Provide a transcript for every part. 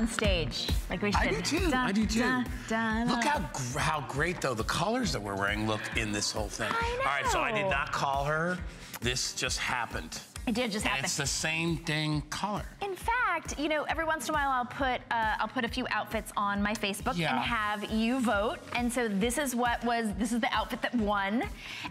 on stage. Like we should. I do too. I do too. look how how great though the colors that we're wearing look in this whole thing. I know. All right, so I did not call her. This just happened. It did just and happen. It's the same thing color. In fact, you know, every once in a while I'll put uh, I'll put a few outfits on my Facebook Yeah. and have you vote. And so this is what was this is the outfit that won.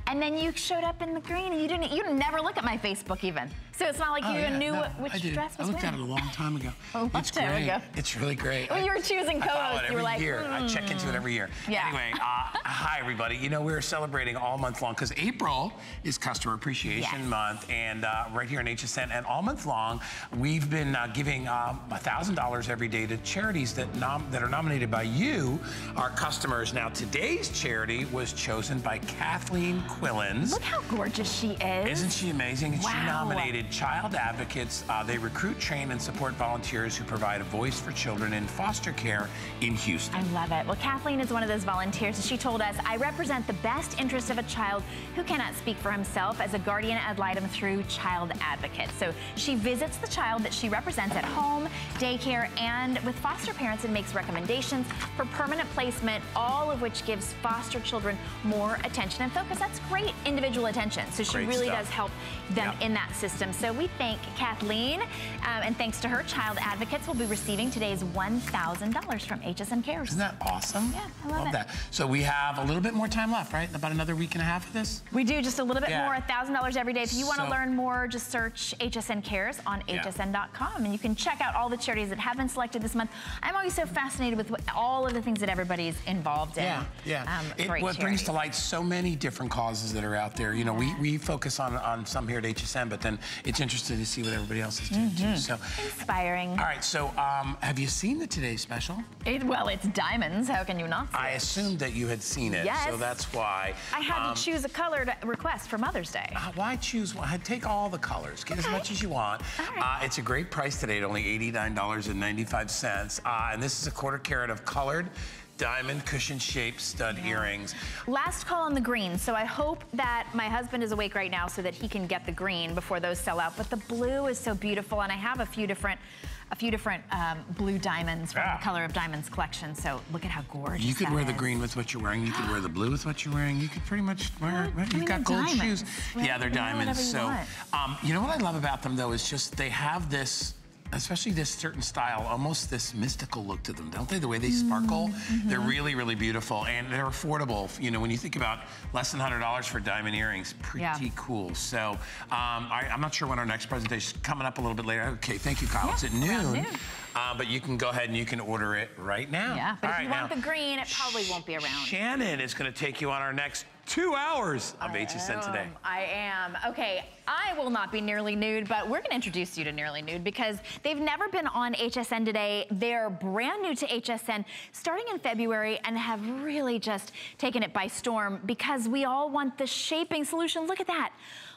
And then you showed up in the green and you didn't you never look at my Facebook even. So it's not like Oh, you yeah, knew no, which I did. dress I was looked at it a long time ago. A long it's time great. ago. It's really great. When I- you were choosing I co-hosts, you were like, year. I check into it every year. Yeah. Anyway, uh, hi everybody. You know we're celebrating all month long because April is Customer Appreciation Yes. Month, and uh, right here in HSN, and all month long we've been uh, giving um, thousand dollars every day to charities that nom- that are nominated by you, our customers. Now today's charity was chosen by Kathleen Quillens. Look how gorgeous she is. Isn't she amazing? And She nominated child advocates. Uh, they recruit, train, and support volunteers who provide a voice for children in foster care in Houston. I love it. Well, Kathleen is one of those volunteers, and she told us, I represent the best interest of a child who cannot speak for himself as a guardian ad litem through child advocates. So she visits the child that she represents at home, daycare, and with foster parents and makes recommendations for permanent placement, all of which gives foster children more attention and focus. That's great individual attention. So she Great really stuff. does help them Yeah. in that system. So we thank Kathleen, um, and thanks to her, child advocates will be receiving today's $1,000 from HSN Cares. Isn't that awesome? Yeah, I love it. that. So we have a little bit more time left, right? About another week and a half of this? We do just a little bit Yeah. more, $1,000 every day. If you want to So- learn more, just search HSN Cares on Yeah. hsn.com and you can check out all the charities that have been selected this month. I'm always so fascinated with what, all of the things that everybody's involved in. Yeah, yeah. Um, it what brings to light so many different causes that are out there. You know, we, we focus on, on some here at HSN, but then it's interesting to see what everybody else is doing Mm-hmm. too. So, Inspiring. all right, so um, have you seen the Today Special? It- well, it's diamonds. How can you not see I it? assumed that you had seen it, Yes. so that's why. I had Um, to choose a color to request for Mother's Day. Uh, Why choose one? Take all the colors. Get as much as you want. Right. Uh, it's a great price today at only $89.95. Uh, and this is a quarter carat of colored diamond cushion shaped stud earrings. Last call on the green. So I hope that my husband is awake right now so that he can get the green before those sell out. But the blue is so beautiful, and I have a few different, a few different um, blue diamonds from Yeah. the Color of Diamonds collection. So look at how gorgeous. You could wear the green with what you're wearing. You could wear the blue with what you're wearing. You could pretty much wear. Well, You've mean, got gold diamonds. shoes. Well, Yeah, they're you can wear diamonds. So, um, you know what I love about them though is just they have this. Especially this certain style, almost this mystical look to them, don't they? The way they sparkle, Mm-hmm. they're really, really beautiful, and they're affordable. You know, when you think about less than hundred dollars for diamond earrings, pretty Yeah. cool. So, um, I, I'm not sure when our next presentation is coming up a little bit later. Okay, thank you, Kyle. Yeah, it's at noon. Uh, but you can go ahead and you can order it right now. Yeah, but All if you want now- the green, it probably won't be around. Shannon is going to take you on our next two hours of HSN today. Um, I am. Okay, I will not be nearly nude, but we're gonna introduce you to Nearly Nude because they've never been on HSN today. They're brand new to HSN starting in February and have really just taken it by storm because we all want the shaping solution. Look at that.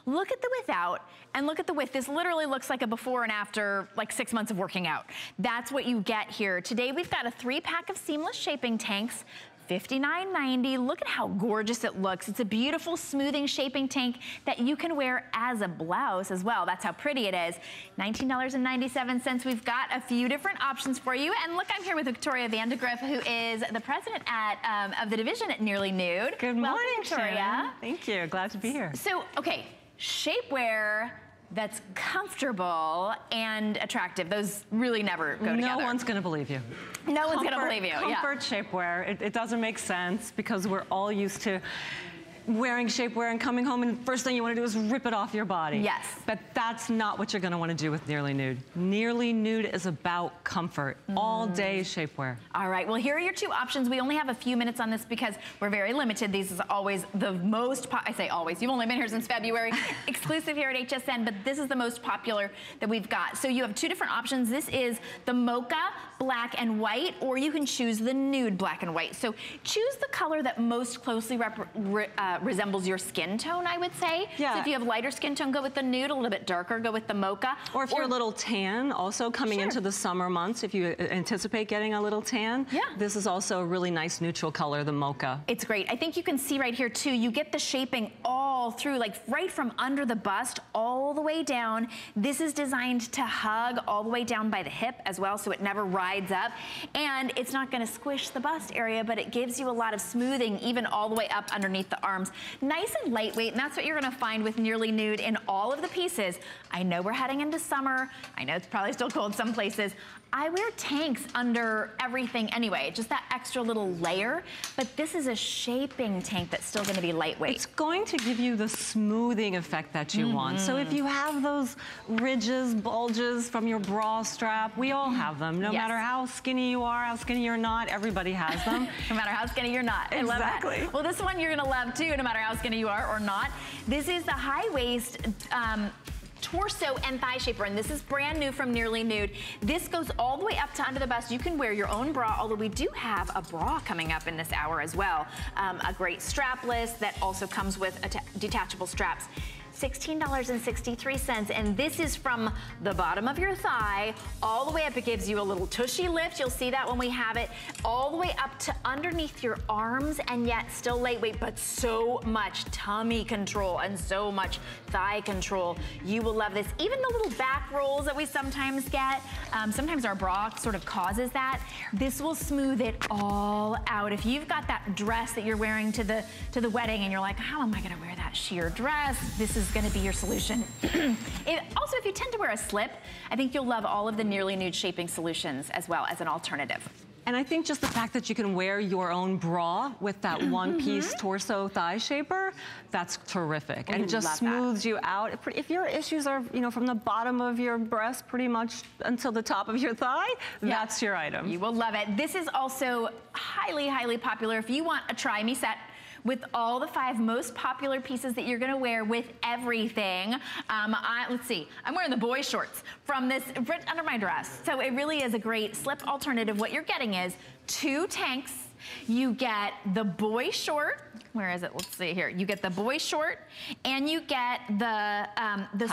Look at the without and look at the width. This literally looks like a before and after like six months of working out. That's what you get here. Today we've got a three pack of seamless shaping tanks. $59.90. Look at how gorgeous it looks. It's a beautiful smoothing shaping tank that you can wear as a blouse as well. That's how pretty it is. $19.97. We've got a few different options for you. And look, I'm here with Victoria Vandagriff, who is the president at um, of the division at Nearly Nude. Good Welcome, morning, Victoria. Shannon. Thank you. Glad to be here. So, okay, shapewear that's comfortable and attractive. Those really never go no together. No one's going to believe you. no one's gonna believe you. Yeah. Comfort shapewear. It, it doesn't make sense because we're all used to wearing shapewear and coming home and first thing you want to do is rip it off your body. Yes. But that's not what you're going to want to do with Nearly Nude. Nearly Nude is about comfort. All Mm. day shapewear. All right, well, here are your two options. We only have a few minutes on this because we're very limited. These is always the most, I say always, you've only been here since February, exclusive here at HSN, but this is the most popular that we've got. So you have two different options. This is the mocha black and white, or you can choose the nude black and white. So choose the color that most closely rep- re- uh, resembles your skin tone, I would say. Yeah. So if you have lighter skin tone, go with the nude, a little bit darker, go with the mocha. Or if you're a little tan, also coming Sure. into the summer months, if you uh, anticipate getting a little tan, Yeah. this is also a really nice neutral color, the mocha. It's great. I think you can see right here too, you get the shaping all through, like right from under the bust all the way down. This is designed to hug all the way down by the hip as well, so it never rides slides up. And it's not gonna squish the bust area, but it gives you a lot of smoothing even all the way up underneath the arms. Nice and lightweight, and that's what you're gonna find with Nearly Nude in all of the pieces. I know we're heading into summer. I know it's probably still cold some places. I wear tanks under everything anyway, just that extra little layer, but this is a shaping tank that's still gonna be lightweight. It's going to give you the smoothing effect that you mm -hmm. want. So if you have those ridges, bulges from your bra strap, we all have them. No yes. matter how skinny you are, how skinny you're not, everybody has them. no matter how skinny you're not. Exactly. Well, this one you're gonna love too, no matter how skinny you are or not. This is the high waist um, torso and thigh shaper, and this is brand new from Nearly Nude. This goes all the way up to under the bust. You can wear your own bra, although we do have a bra coming up in this hour as well. Um, a great strapless that also comes with detachable straps. $16.63. And this is from the bottom of your thigh all the way up. It gives you a little tushy lift. You'll see that when we have it. All the way up to underneath your arms and yet still lightweight, but so much tummy control and so much thigh control. You will love this. Even the little back rolls that we sometimes get, um, sometimes our bra sort of causes that. This will smooth it all out. If you've got that dress that you're wearing to the, to the wedding and you're like, how am I gonna wear that sheer dress? This is gonna be your solution. it, also, if you tend to wear a slip, I think you'll love all of the nearly nude shaping solutions as well as an alternative. And I think just the fact that you can wear your own bra with that mm-hmm. one-piece mm -hmm. torso thigh shaper, that's terrific. and it just smooths that. you out. If your issues are, you know, from the bottom of your breast pretty much until the top of your thigh, that's your item. You will love it. This is also highly, highly popular. If you want a try me set, with all the five most popular pieces that you're gonna wear with everything. Um, I, let's see, I'm wearing the boy shorts from this, under my dress. So it really is a great slip alternative. What you're getting is two tanks, you get the boy short, where is it? Let's see here. You get the boy short and you get the, um, the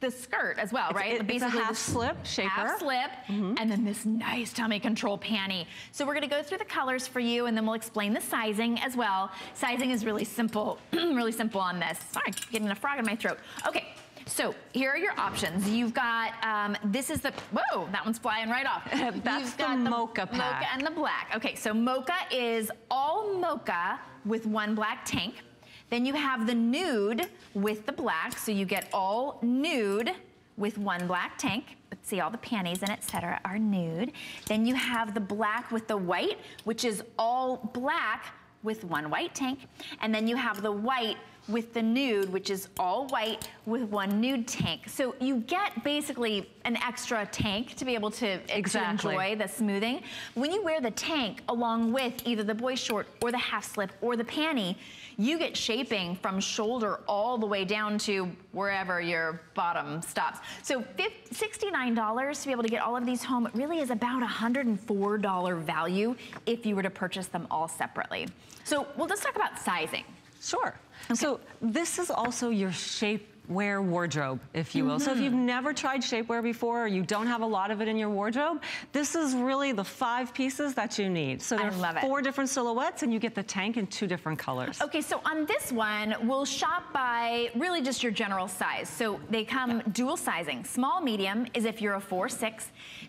the skirt as well, right? It's, Basically, a half slip shaper. Half slip, mm -hmm. and then this nice tummy control panty. So we're gonna go through the colors for you, and then we'll explain the sizing as well. Sizing is really simple, really simple on this. Sorry, getting a frog in my throat. Okay, so here are your options. You've got, um, this is the, whoa, that one's flying right off. That's You've got the, the mocha pack. Mocha and the black. Okay, so mocha is all mocha with one black tank. Then you have the nude with the black, so you get all nude with one black tank. Let's see, all the panties and etc. are nude. Then you have the black with the white, which is all black with one white tank. And then you have the white with the nude, which is all white with one nude tank. So you get basically an extra tank to be able to, exactly. to enjoy the smoothing. When you wear the tank along with either the boy short or the half slip or the panty, you get shaping from shoulder all the way down to wherever your bottom stops. So $69 to be able to get all of these home really is about $104 value if you were to purchase them all separately. So well, let's talk about sizing. Sure. Okay. So this is also your shape wear wardrobe, if you will. Mm -hmm. So if mm-hmm. you've never tried shapewear before or you don't have a lot of it in your wardrobe, this is really the five pieces that you need. So there are four it. different silhouettes and you get the tank in two different colors. Okay, so on this one, we'll shop by really just your general size. So they come yeah. dual sizing. Small, medium is if you're a 4-6,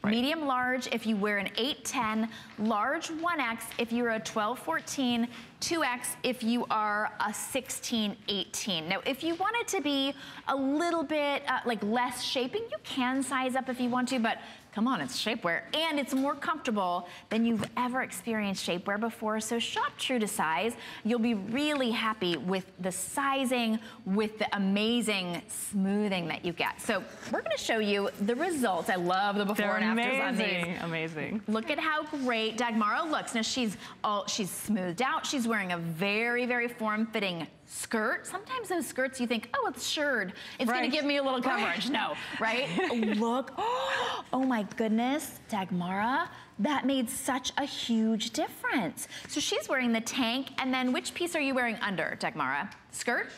right. medium, large if you wear an 8-10, large 1X if you're a 12-14, 2X if you are a 16, 18. Now, if you want it to be a little bit uh, like less shaping, you can size up if you want to, but Come on, it's shapewear. And it's more comfortable than you've ever experienced shapewear before. So shop true to size. You'll be really happy with the sizing, with the amazing smoothing that you get. So we're gonna show you the results. I love the before They're and afters on these. Amazing. Look at how great Dagmara looks. Now she's all, she's smoothed out. She's wearing a very, very form-fitting skirt. Sometimes those skirts you think, oh, it's shirred. It's right. gonna give me a little coverage. no, right? Look, oh my goodness, Dagmara, that made such a huge difference. So she's wearing the tank, and then which piece are you wearing under, Dagmara? Skirt?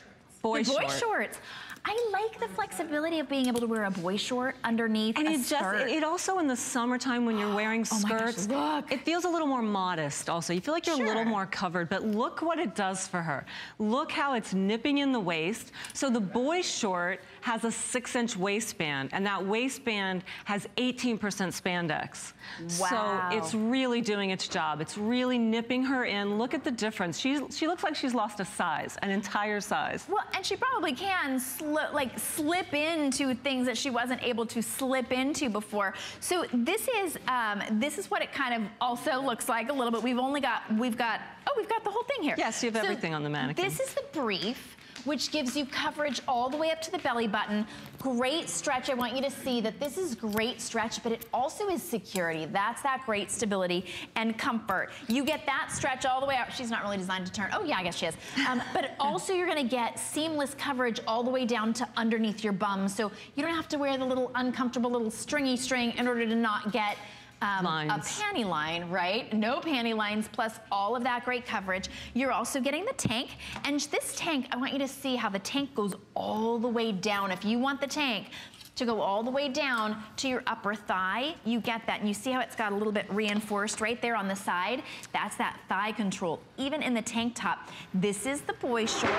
Boy, the boy short. shorts. I like the flexibility of being able to wear a boy short underneath and a it skirt. just it also in the summertime when you're oh wearing Oh gosh, skirts look. it feels a little more modest also. You feel like you're a little more covered but look what it does for her. Look how it's nipping in the waist. So the boy short has a six inch waistband and that waistband has 18% spandex. Wow. so it's really doing its job. It's really nipping her in. Look at the difference. She's she looks like she's lost a size an entire size. Well, and she probably can sli- like slip into things that she wasn't able to slip into before. So this is um, this is what it kind of also looks like a little bit. We've only got we've got oh we've got the whole thing here. Yes, you have So everything on the mannequin. This is the brief. Which gives you coverage all the way up to the belly button. Great stretch. I want you to see that this is great stretch, but it also is security. That's that great stability and comfort. You get that stretch all the way out. She's not really designed to turn. Oh yeah, I guess she is. Um, but also you're gonna get seamless coverage all the way down to underneath your bum. So you don't have to wear the little uncomfortable little stringy string in order to not get um, a panty line, right? No panty lines, plus all of that great coverage. You're also getting the tank, and this tank, I want you to see how the tank goes all the way down. If you want the tank to go all the way down to your upper thigh, you get that. And you see how it's got a little bit reinforced right there on the side? That's that thigh control, even in the tank top. This is the boy short.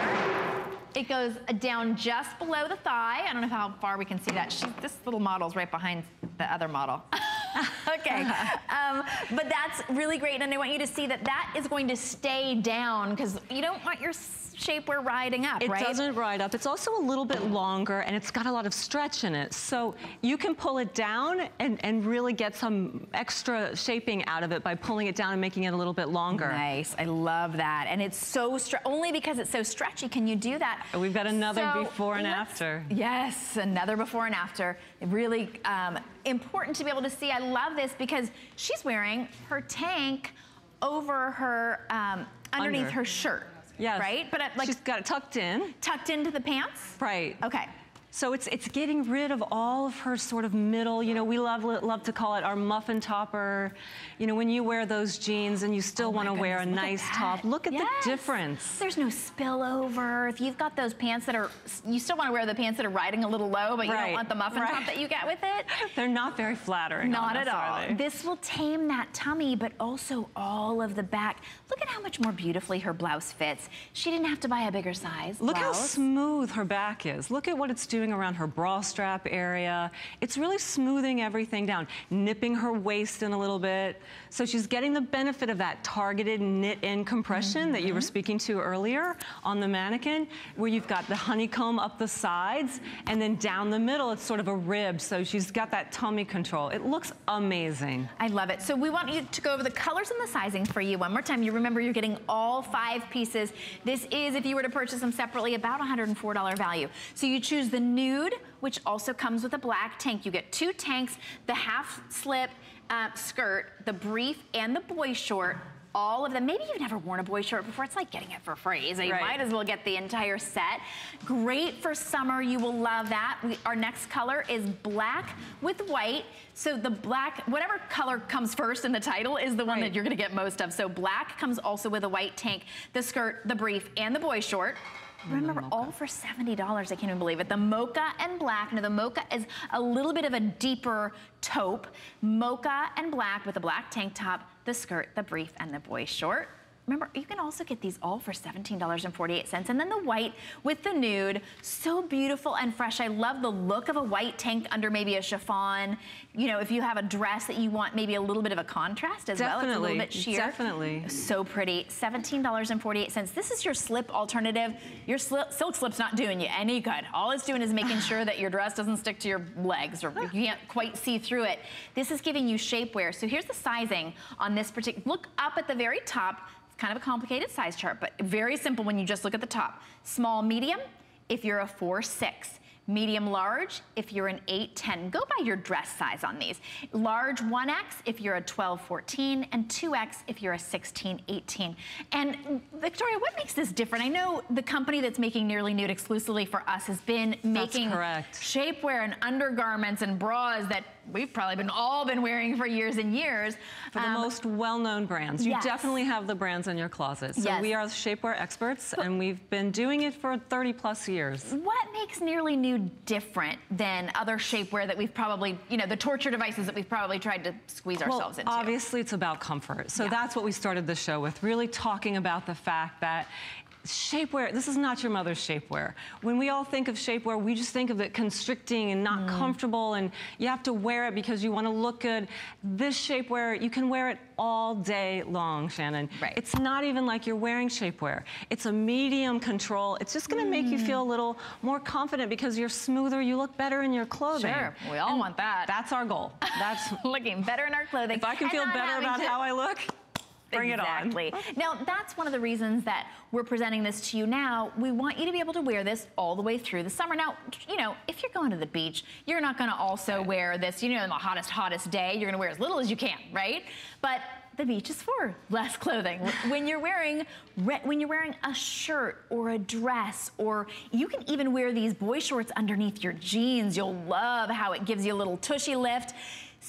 It goes down just below the thigh. I don't know how far we can see that. She, this little model's right behind the other model. okay, um, but that's really great, and I want you to see that that is going to stay down because you don't want your s- shapewear riding up, It right? doesn't ride up. It's also a little bit longer and it's got a lot of stretch in it. So you can pull it down and, and really get some extra shaping out of it by pulling it down and making it a little bit longer. Nice, I love that, and it's so only because it's so stretchy can you do that. We've got another So before and after. Yes, another before and after. Really um, important to be able to see. I love this because she's wearing her tank over her um, underneath Under. her shirt. Yes. Right, but uh, like She's got it tucked in. tucked into the pants. Right. Okay. So it's it's getting rid of all of her sort of middle, you know, we love love to call it our muffin topper. You know, when you wear those jeans and you still Oh want to wear a goodness, look at nice top, look at Yes. the difference. There's no spillover. If you've got those pants that are, you still want to wear the pants that are riding a little low, but you don't want the muffin top that you get with it. They're not very flattering. Not at us, all. This will tame that tummy, but also all of the back. Look at how much more beautifully her blouse fits. She didn't have to buy a bigger size Look how smooth her back is. Look at what it's doing around her bra strap area. It's really smoothing everything down, nipping her waist in a little bit. So she's getting the benefit of that targeted knit-in compression that you were mm-hmm. speaking to earlier on the mannequin, where you've got the honeycomb up the sides, and then down the middle, it's sort of a rib. So she's got that tummy control. It looks amazing. I love it. So we want you to go over the colors and the sizing for you one more time. You remember you're getting all five pieces. This is, if you were to purchase them separately, about $104 value. So you choose the nude, which also comes with a black tank. You get two tanks, the half slip uh, skirt, the brief, and the boy short. All of them. Maybe you've never worn a boy short before. It's like getting it for free. So you Right. might as well get the entire set. Great for summer. You will love that. We, our next color is black with white. So the black, whatever color comes first in the title is the one Right. that you're gonna get most of. So black comes also with a white tank, the skirt, the brief, and the boy short. Remember, all for $70. I can't even believe it. The mocha and black. Now, the mocha is a little bit of a deeper taupe. Mocha and black with a black tank top, the skirt, the brief, and the boy short. Remember, you can also get these all for $17.48. And then the white with the nude, so beautiful and fresh. I love the look of a white tank under maybe a chiffon. You know, if you have a dress that you want maybe a little bit of a contrast as well, it's a Definitely, little bit sheer. definitely. So pretty, $17.48. This is your slip alternative. Your silk slip's not doing you any good. All it's doing is making sure that your dress doesn't stick to your legs or you can't quite see through it. This is giving you shapewear. So here's the sizing on this particular, look up at the very top. It's kind of a complicated size chart, but very simple when you just look at the top. Small, medium, if you're a four, six. Medium large if you're an 8, 10. Go by your dress size on these. Large 1X if you're a 12, 14, and 2X if you're a 16, 18. And Victoria, what makes this different? I know the company that's making Nearly Nude exclusively for us has been making correct. shapewear and undergarments and bras that we've probably been all been wearing for years and years. For the um, most well-known brands. You yes. definitely have the brands in your closet. So yes. we are shapewear experts and we've been doing it for 30 plus years. What makes Nearly Nude different than other shapewear that we've probably, you know, the torture devices that we've probably tried to squeeze well, ourselves into? obviously it's about comfort. So yeah. that's what we started the show with, really talking about the fact that shapewear, this is not your mother's shapewear. When we all think of shapewear, we just think of it constricting and not mm. comfortable and you have to wear it because you want to look good. This shapewear, you can wear it all day long, Shannon. Right. It's not even like you're wearing shapewear. It's a medium control. It's just going to mm. make you feel a little more confident because you're smoother, you look better in your clothing. Sure, we all and want that. That's our goal. That's looking better in our clothing. If I can feel better about to... how I look, Bring exactly. it on. Now, that's one of the reasons that we're presenting this to you now. We want you to be able to wear this all the way through the summer. Now, you know, if you're going to the beach, you're not going to also wear this, you know, in the hottest, hottest day. You're going to wear as little as you can, right? But the beach is for less clothing. when you're wearing when you're wearing a shirt or a dress, or you can even wear these boy shorts underneath your jeans. You'll love how it gives you a little tushy lift.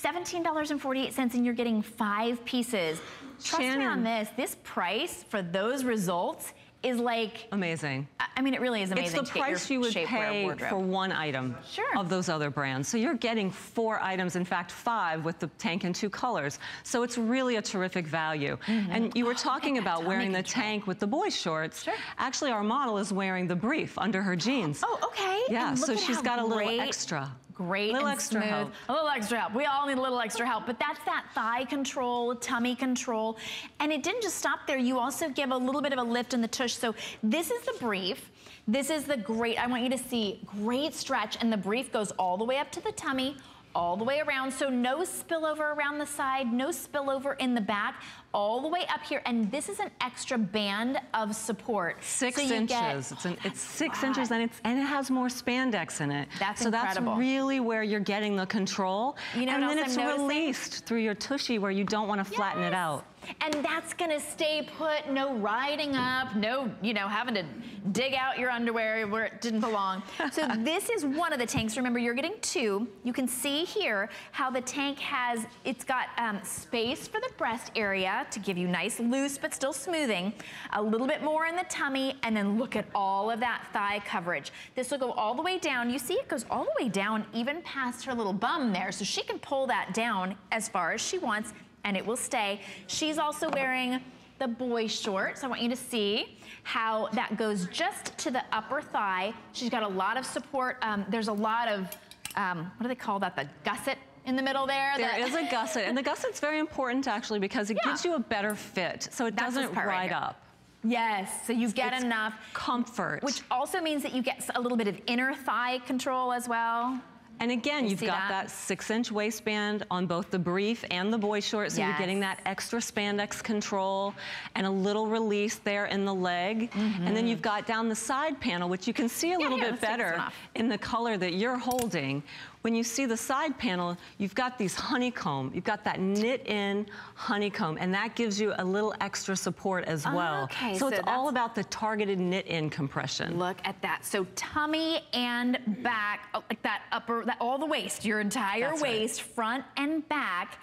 $17.48 and you're getting five pieces. Trust Shannon. me on this, this price for those results is like amazing. I mean, it really is amazing. It's the price you would pay for one item sure. of those other brands. So you're getting four items, in fact, five with the tank in two colors. So it's really a terrific value. Mm -hmm. And you were talking oh, about wearing the tank with the boy shorts. Sure. Actually, our model is wearing the brief under her jeans. Oh, okay. Yeah, so she's got a little extra great a little and extra smooth. help. A little extra help. We all need a little extra help, but that's that thigh control, tummy control. And it didn't just stop there. You also give a little bit of a lift in the tush. So this is the brief. This is the great, I want you to see, great stretch. And the brief goes all the way up to the tummy, all the way around. So no spillover around the side, no spillover in the back, all the way up here. And this is an extra band of support. Six so inches. Get, it's, an, it's six inches and, it's, and it has more spandex in it. That's so incredible. that's really where you're getting the control. You know and then it's I'm released noticing? through your tushy where you don't want to flatten yes. it out. And that's gonna stay put, no riding up, no, you know, having to dig out your underwear where it didn't belong. So this is one of the tanks. Remember, you're getting two. You can see here how the tank has, it's got um, space for the breast area to give you nice loose but still smoothing, a little bit more in the tummy, and then look at all of that thigh coverage. This will go all the way down. You see it goes all the way down, even past her little bum there, so she can pull that down as far as she wants and it will stay. She's also wearing the boy shorts. I want you to see how that goes just to the upper thigh. She's got a lot of support. Um, there's a lot of, um, what do they call that? The gusset in the middle there. There is a gusset, and the gusset's very important actually because it yeah. gives you a better fit, so it That's doesn't ride right up. Yes, so you get it's enough comfort. Which also means that you get a little bit of inner thigh control as well. And again, you have got that? that? six inch waistband on both the brief and the boy short. So yes. you're getting that extra spandex control and a little release there in the leg. Mm -hmm. And then you've got down the side panel, which you can see a yeah, little yeah, bit better in the color that you're holding, when you see the side panel, you've got these honeycomb. You've got that knit-in honeycomb, and that gives you a little extra support as ah, well. Okay, so, so it's all about the targeted knit-in compression. Look at that. So tummy and back, oh, like that upper, that, all the waist, your entire That's waist, right. front and back.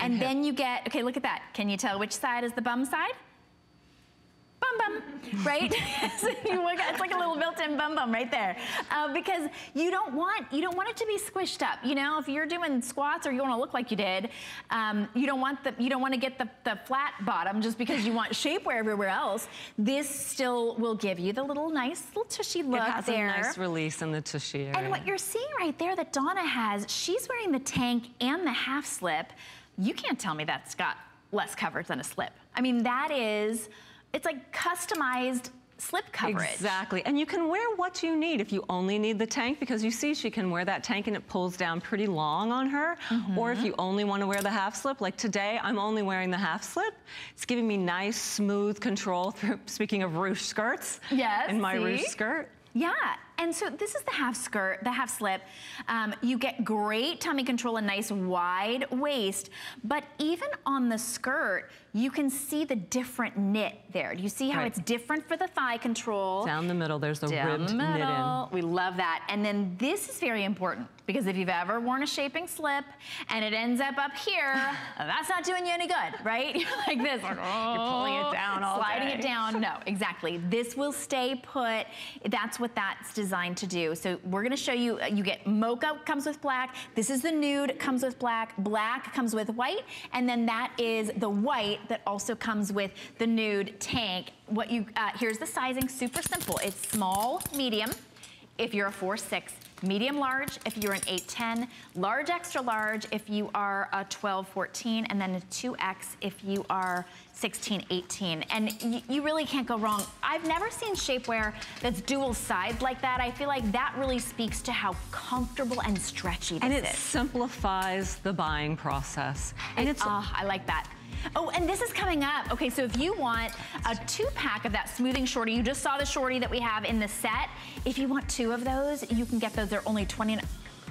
And, and then you get, okay, look at that. Can you tell which side is the bum side? Bum bum, right? it's like a little built-in bum bum right there, uh, because you don't want you don't want it to be squished up. You know, if you're doing squats or you want to look like you did, um, you don't want the you don't want to get the, the flat bottom just because you want shapewear everywhere else. This still will give you the little nice little tushy look there. It has there. a nice release in the tushy area. And what you're seeing right there that Donna has, she's wearing the tank and the half slip. You can't tell me that's got less coverage than a slip. I mean, that is it's like customized slip coverage. Exactly, and you can wear what you need if you only need the tank because you see she can wear that tank and it pulls down pretty long on her. Mm -hmm. Or if you only want to wear the half slip, like today I'm only wearing the half slip. It's giving me nice smooth control through, speaking of ruche skirts. Yes, In my see? ruche skirt. Yeah, and so this is the half skirt, the half slip. Um, you get great tummy control, a nice wide waist, but even on the skirt, you can see the different knit there. Do you see how right. it's different for the thigh control? Down the middle, there's the Down ribbed the knit in. We love that. And then this is very important. because if you've ever worn a shaping slip and it ends up up here, that's not doing you any good, right? You're like this, like, oh, You're pulling it down all the time. sliding day. it down. No, exactly. This will stay put. That's what that's designed to do. So we're gonna show you, uh, you get mocha comes with black. This is the nude, comes with black. Black comes with white. And then that is the white that also comes with the nude tank. What you, uh, here's the sizing, super simple. It's small, medium, if you're a 4-6, medium large if you're an 8-10, large extra large if you are a 12-14, and then a 2X if you are 16-18. And you really can't go wrong. I've never seen shapewear that's dual sides like that. I feel like that really speaks to how comfortable and stretchy this And it is. simplifies the buying process. And it's Ah, I like that. Oh, and this is coming up. Okay, so if you want a two pack of that smoothing shorty, you just saw the shorty that we have in the set. If you want two of those, you can get those. They're only 20.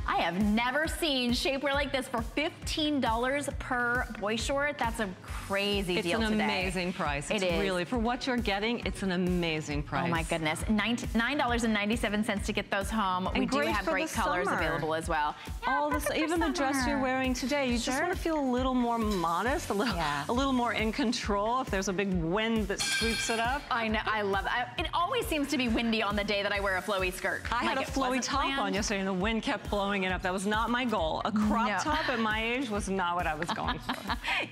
I have never seen shapewear like this for $15 per boy short. That's a crazy deal. today. It's an amazing price. It's It is. really, for what you're getting, it's an amazing price. Oh my goodness, Nine- $9.97 to get those home. we do have great colors summer. available as well. Yeah, All this, even the dress you're wearing today, you just want to feel a little more modest, a little, Yeah. a little more in control if there's a big wind that sweeps it up. I know, I love it. I, it always seems to be windy on the day that I wear a flowy skirt. I had a flowy top on yesterday and the wind kept blowing it up. That was not my goal. A crop No. top at my age was not what I was going for.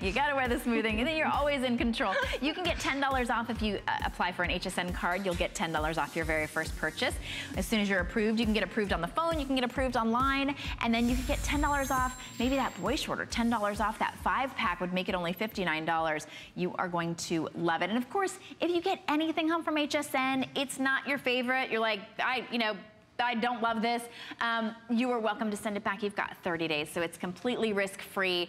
you gotta wear the smoothing, and then you're always in control. You can get $10 off if you uh, apply for an HSN card. You'll get $10 off your very first purchase. As soon as you're approved, you can get approved on the phone, you can get approved online, and then you can get $10 off maybe that boy short or $10 off that five pack would make it only $59. You are going to love it. And of course, if you get anything home from HSN, it's not your favorite. You're like, I, you know, I don't love this, um, you are welcome to send it back. You've got 30 days, so it's completely risk-free.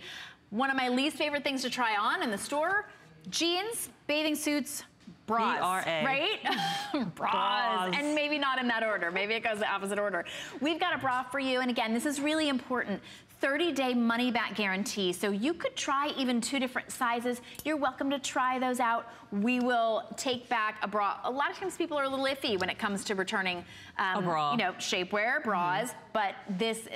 One of my least favorite things to try on in the store, jeans, bathing suits, bras, BRA. right? bras. Bras. And maybe not in that order. Maybe it goes the opposite order. We've got a bra for you, and again, this is really important. 30-day money-back guarantee. So you could try even two different sizes. You're welcome to try those out. We will take back a bra. A lot of times people are a little iffy when it comes to returning, um, bra. you know, shapewear, bras, but this,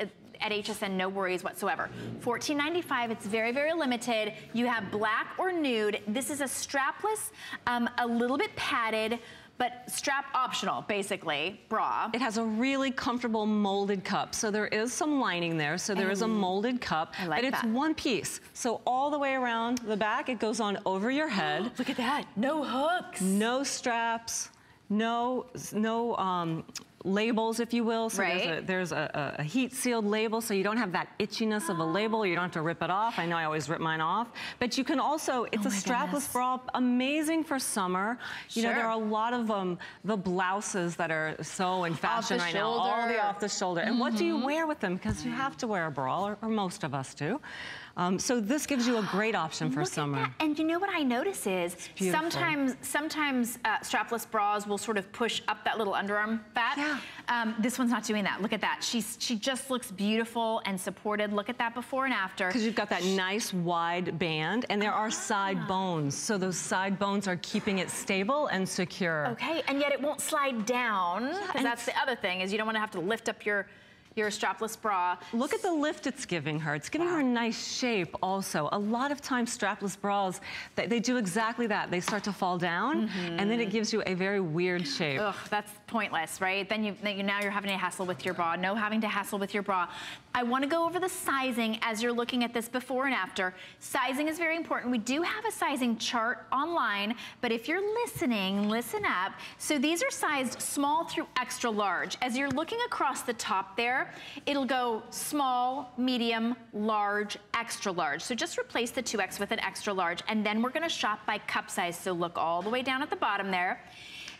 at HSN, no worries whatsoever. $14.95, it's very, very limited. You have black or nude. This is a strapless, um, a little bit padded, but strap optional, basically, bra. It has a really comfortable molded cup. So there is some lining there. So there is a molded cup, I like but it's that. one piece. So all the way around the back, it goes on over your head. Look at that, no hooks. no straps, no, no um, labels, if you will. So Right. there's, a, there's a, a heat sealed label, so you don't have that itchiness of a label. You don't have to rip it off. I know I always rip mine off. But you can also, it's Oh a strapless goodness. bra, amazing for summer. You know, there are a lot of um, the blouses that are so in fashion right now. All the off the shoulder. And what do you wear with them? Because you have to wear a bra, or, or most of us do. Um, so this gives you a great option for Look at summer. that. And you know what I notice is sometimes sometimes uh, strapless bras will sort of push up that little underarm fat. Yeah. Um, this one's not doing that. Look at that. She's she just looks beautiful and supported. Look at that before and after. Because you've got that nice wide band, and there are Ah. side bones. So those side bones are keeping it stable and secure. Okay, and yet it won't slide down because and that's the other thing is you don't want to have to lift up your your strapless bra. Look at the lift it's giving her. It's giving her a nice shape also. A lot of times strapless bras, they, they do exactly that. They start to fall down, mm-hmm. and then it gives you a very weird shape. Ugh, that's pointless, right? Then you, then you now you're having to hassle with your bra. No having to hassle with your bra. I want to go over the sizing as you're looking at this before and after. Sizing is very important. We do have a sizing chart online, but if you're listening, listen up. So these are sized small through extra large. As you're looking across the top there, it'll go small, medium, large, extra large. So just replace the 2X with an extra large, and then we're gonna shop by cup size. So look all the way down at the bottom there.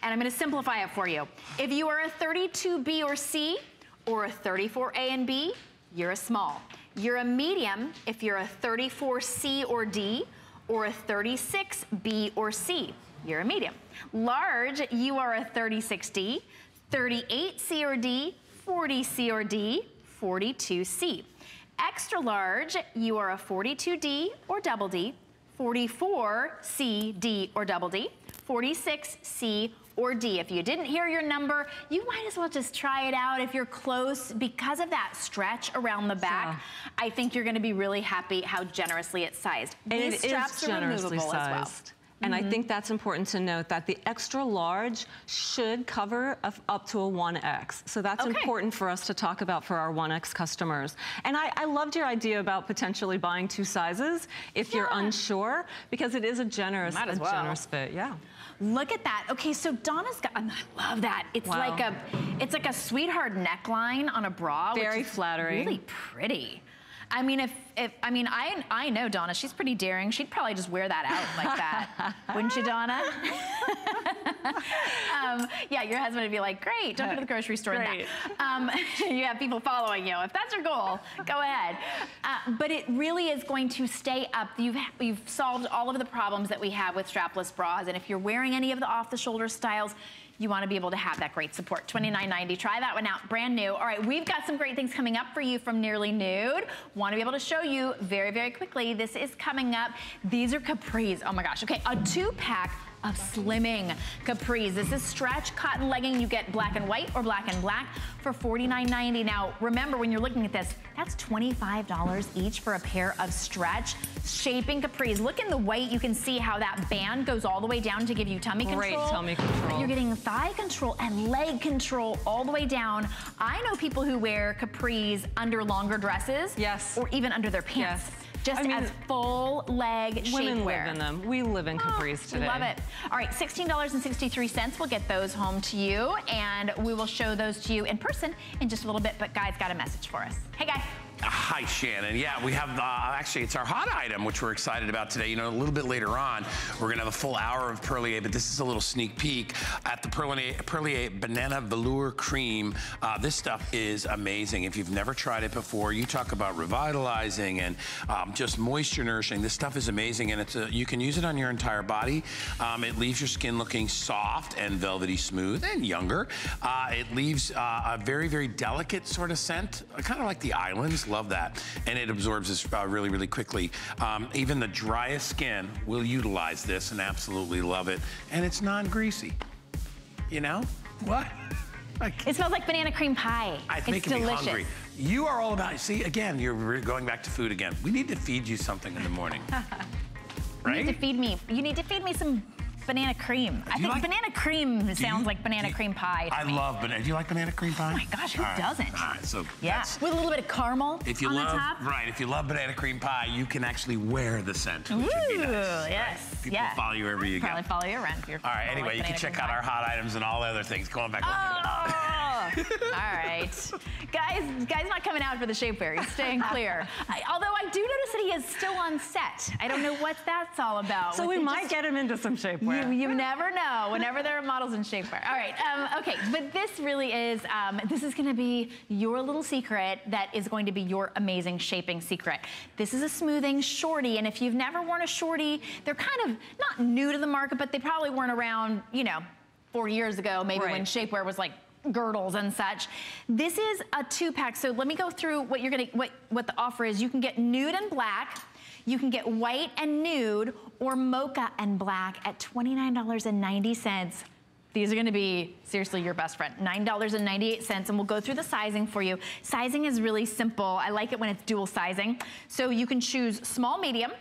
And I'm gonna simplify it for you. If you are a 32B or C, or a 34A and B, you're a small. You're a medium if you're a 34C or D, or a 36B or C, you're a medium. Large, you are a 36D, 38C or D, 40C or D, 42C. Extra large, you are a 42D or double D, 44C, D or double D, 46C or D. If you didn't hear your number, you might as well just try it out if you're close. Because of that stretch around the back, yeah. I think you're gonna be really happy how generously it's sized. And These it straps is generously are sized. as well. And mm -hmm. I think that's important to note that the extra large should cover up to a 1X. So that's okay. important for us to talk about for our 1X customers. And I, I loved your idea about potentially buying two sizes if yeah. you're unsure, because it is a generous, a well. generous fit. Yeah. Look at that. Okay, so Donna's got, um, I love that. It's wow. like a, it's like a sweetheart neckline on a bra. Very flattering. Really pretty. I mean, if, if I mean, I I know Donna. She's pretty daring. She'd probably just wear that out like that, wouldn't you, Donna? um, yeah, your husband would be like, "Great, don't go to the grocery store." Great. Um, you have people following you. If that's your goal, go ahead. Uh, but it really is going to stay up. You've you've solved all of the problems that we have with strapless bras, and if you're wearing any of the off-the-shoulder styles you want to be able to have that great support. $29.90. Try that one out, brand new. All right, we've got some great things coming up for you from Nearly Nude. Want to be able to show you very, very quickly. This is coming up. These are capris. Oh my gosh. Okay, a two-pack of slimming capris. This is stretch cotton legging. You get black and white or black and black for $49.90. Now, remember when you're looking at this, that's $25 each for a pair of stretch shaping capris. Look in the white, you can see how that band goes all the way down to give you tummy Great control. Great tummy control. You're getting thigh control and leg control all the way down. I know people who wear capris under longer dresses. Yes. Or even under their pants. Yes just I mean, as full leg women shapewear. live in them. We live in capris oh, today. Love it. All right, $16.63. We'll get those home to you, and we will show those to you in person in just a little bit. But Guy's got a message for us. Hey, Guy. Hi, Shannon. Yeah, we have, uh, actually, it's our hot item, which we're excited about today. You know, a little bit later on, we're going to have a full hour of Perlier, but this is a little sneak peek at the Perlier, Perlier Banana Velour Cream. Uh, this stuff is amazing. If you've never tried it before, you talk about revitalizing and um, just moisture nourishing. This stuff is amazing, and it's a, you can use it on your entire body. Um, it leaves your skin looking soft and velvety smooth and younger. Uh, it leaves uh, a very, very delicate sort of scent, kind of like the islands love that. And it absorbs this uh, really, really quickly. Um, even the driest skin will utilize this and absolutely love it. And it's non-greasy. You know? What? It smells like banana cream pie. It's, it's delicious. Me hungry. You are all about, see, again, you're going back to food again. We need to feed you something in the morning. right? You need to feed me. You need to feed me some banana cream. I think like, banana cream sounds you, like banana cream pie. I me. love banana. Do you like banana cream pie? Oh my gosh, who all doesn't? All right, so yeah, with a little bit of caramel if you on love, the top. Right, if you love banana cream pie, you can actually wear the scent, which Ooh, would be nice. yes. Right? People yeah. follow you wherever you Probably go. Probably follow you around. If you're all right, anyway, like you can check out pie. our hot items and all the other things. Go on back. Oh. All right. Guys, guy's not coming out for the shapewear. He's staying clear. I, although I do notice that he is still on set. I don't know what that's all about. So we might just, get him into some shapewear. You, you never know whenever there are models in shapewear. All right. Um, okay. But this really is, um, this is going to be your little secret that is going to be your amazing shaping secret. This is a smoothing shorty. And if you've never worn a shorty, they're kind of not new to the market, but they probably weren't around, you know, four years ago, maybe right. when shapewear was like girdles and such. This is a two pack. So let me go through what you're gonna, what, what the offer is. You can get nude and black. You can get white and nude or mocha and black at $29.90. These are gonna be, seriously, your best friend. $9.98, and we'll go through the sizing for you. Sizing is really simple. I like it when it's dual sizing. So you can choose small, medium,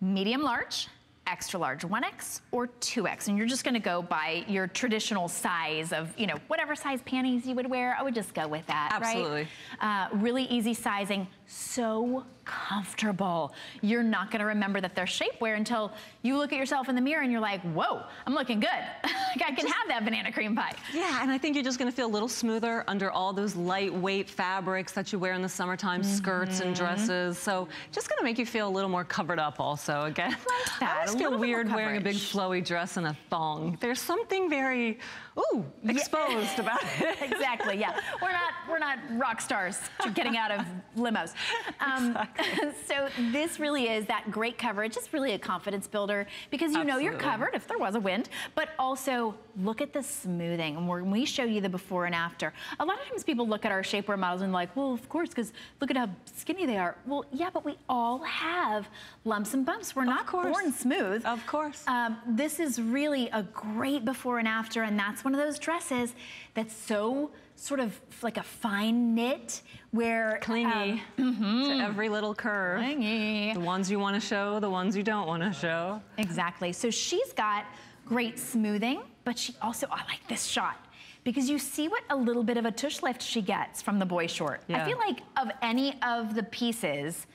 medium, large, extra large 1X or 2X. And you're just gonna go by your traditional size of, you know, whatever size panties you would wear, I would just go with that, Absolutely. right? Uh, really easy sizing, so comfortable. You're not gonna remember that they're shapewear until you look at yourself in the mirror and you're like, whoa, I'm looking good. like I can just, have that banana cream pie. Yeah, and I think you're just gonna feel a little smoother under all those lightweight fabrics that you wear in the summertime, mm -hmm. skirts and mm-hmm. dresses. So just gonna make you feel a little more covered up also again. I like that. I always feel weird wearing a big flowy dress and a thong. There's something very ooh, exposed yeah. about it. exactly, yeah. We're not we're not rock stars getting out of limos. Um, so this really is that great coverage. It's really a confidence builder because you know you're covered if there was a wind, but also look at the smoothing. And when we show you the before and after, a lot of times people look at our shapewear models and like, well, of course, because look at how skinny they are. Well, yeah, but we all have lumps and bumps. We're not born smooth. Of course. Um, this is really a great before and after, and that's one of those dresses that's so sort of like a fine knit where Clingy um, to every little curve. clingy. The ones you want to show, the ones you don't want to show. Exactly. So she's got great smoothing, but she also, I like this shot. Because you see what a little bit of a tush lift she gets from the boy short. I feel like of any of the pieces,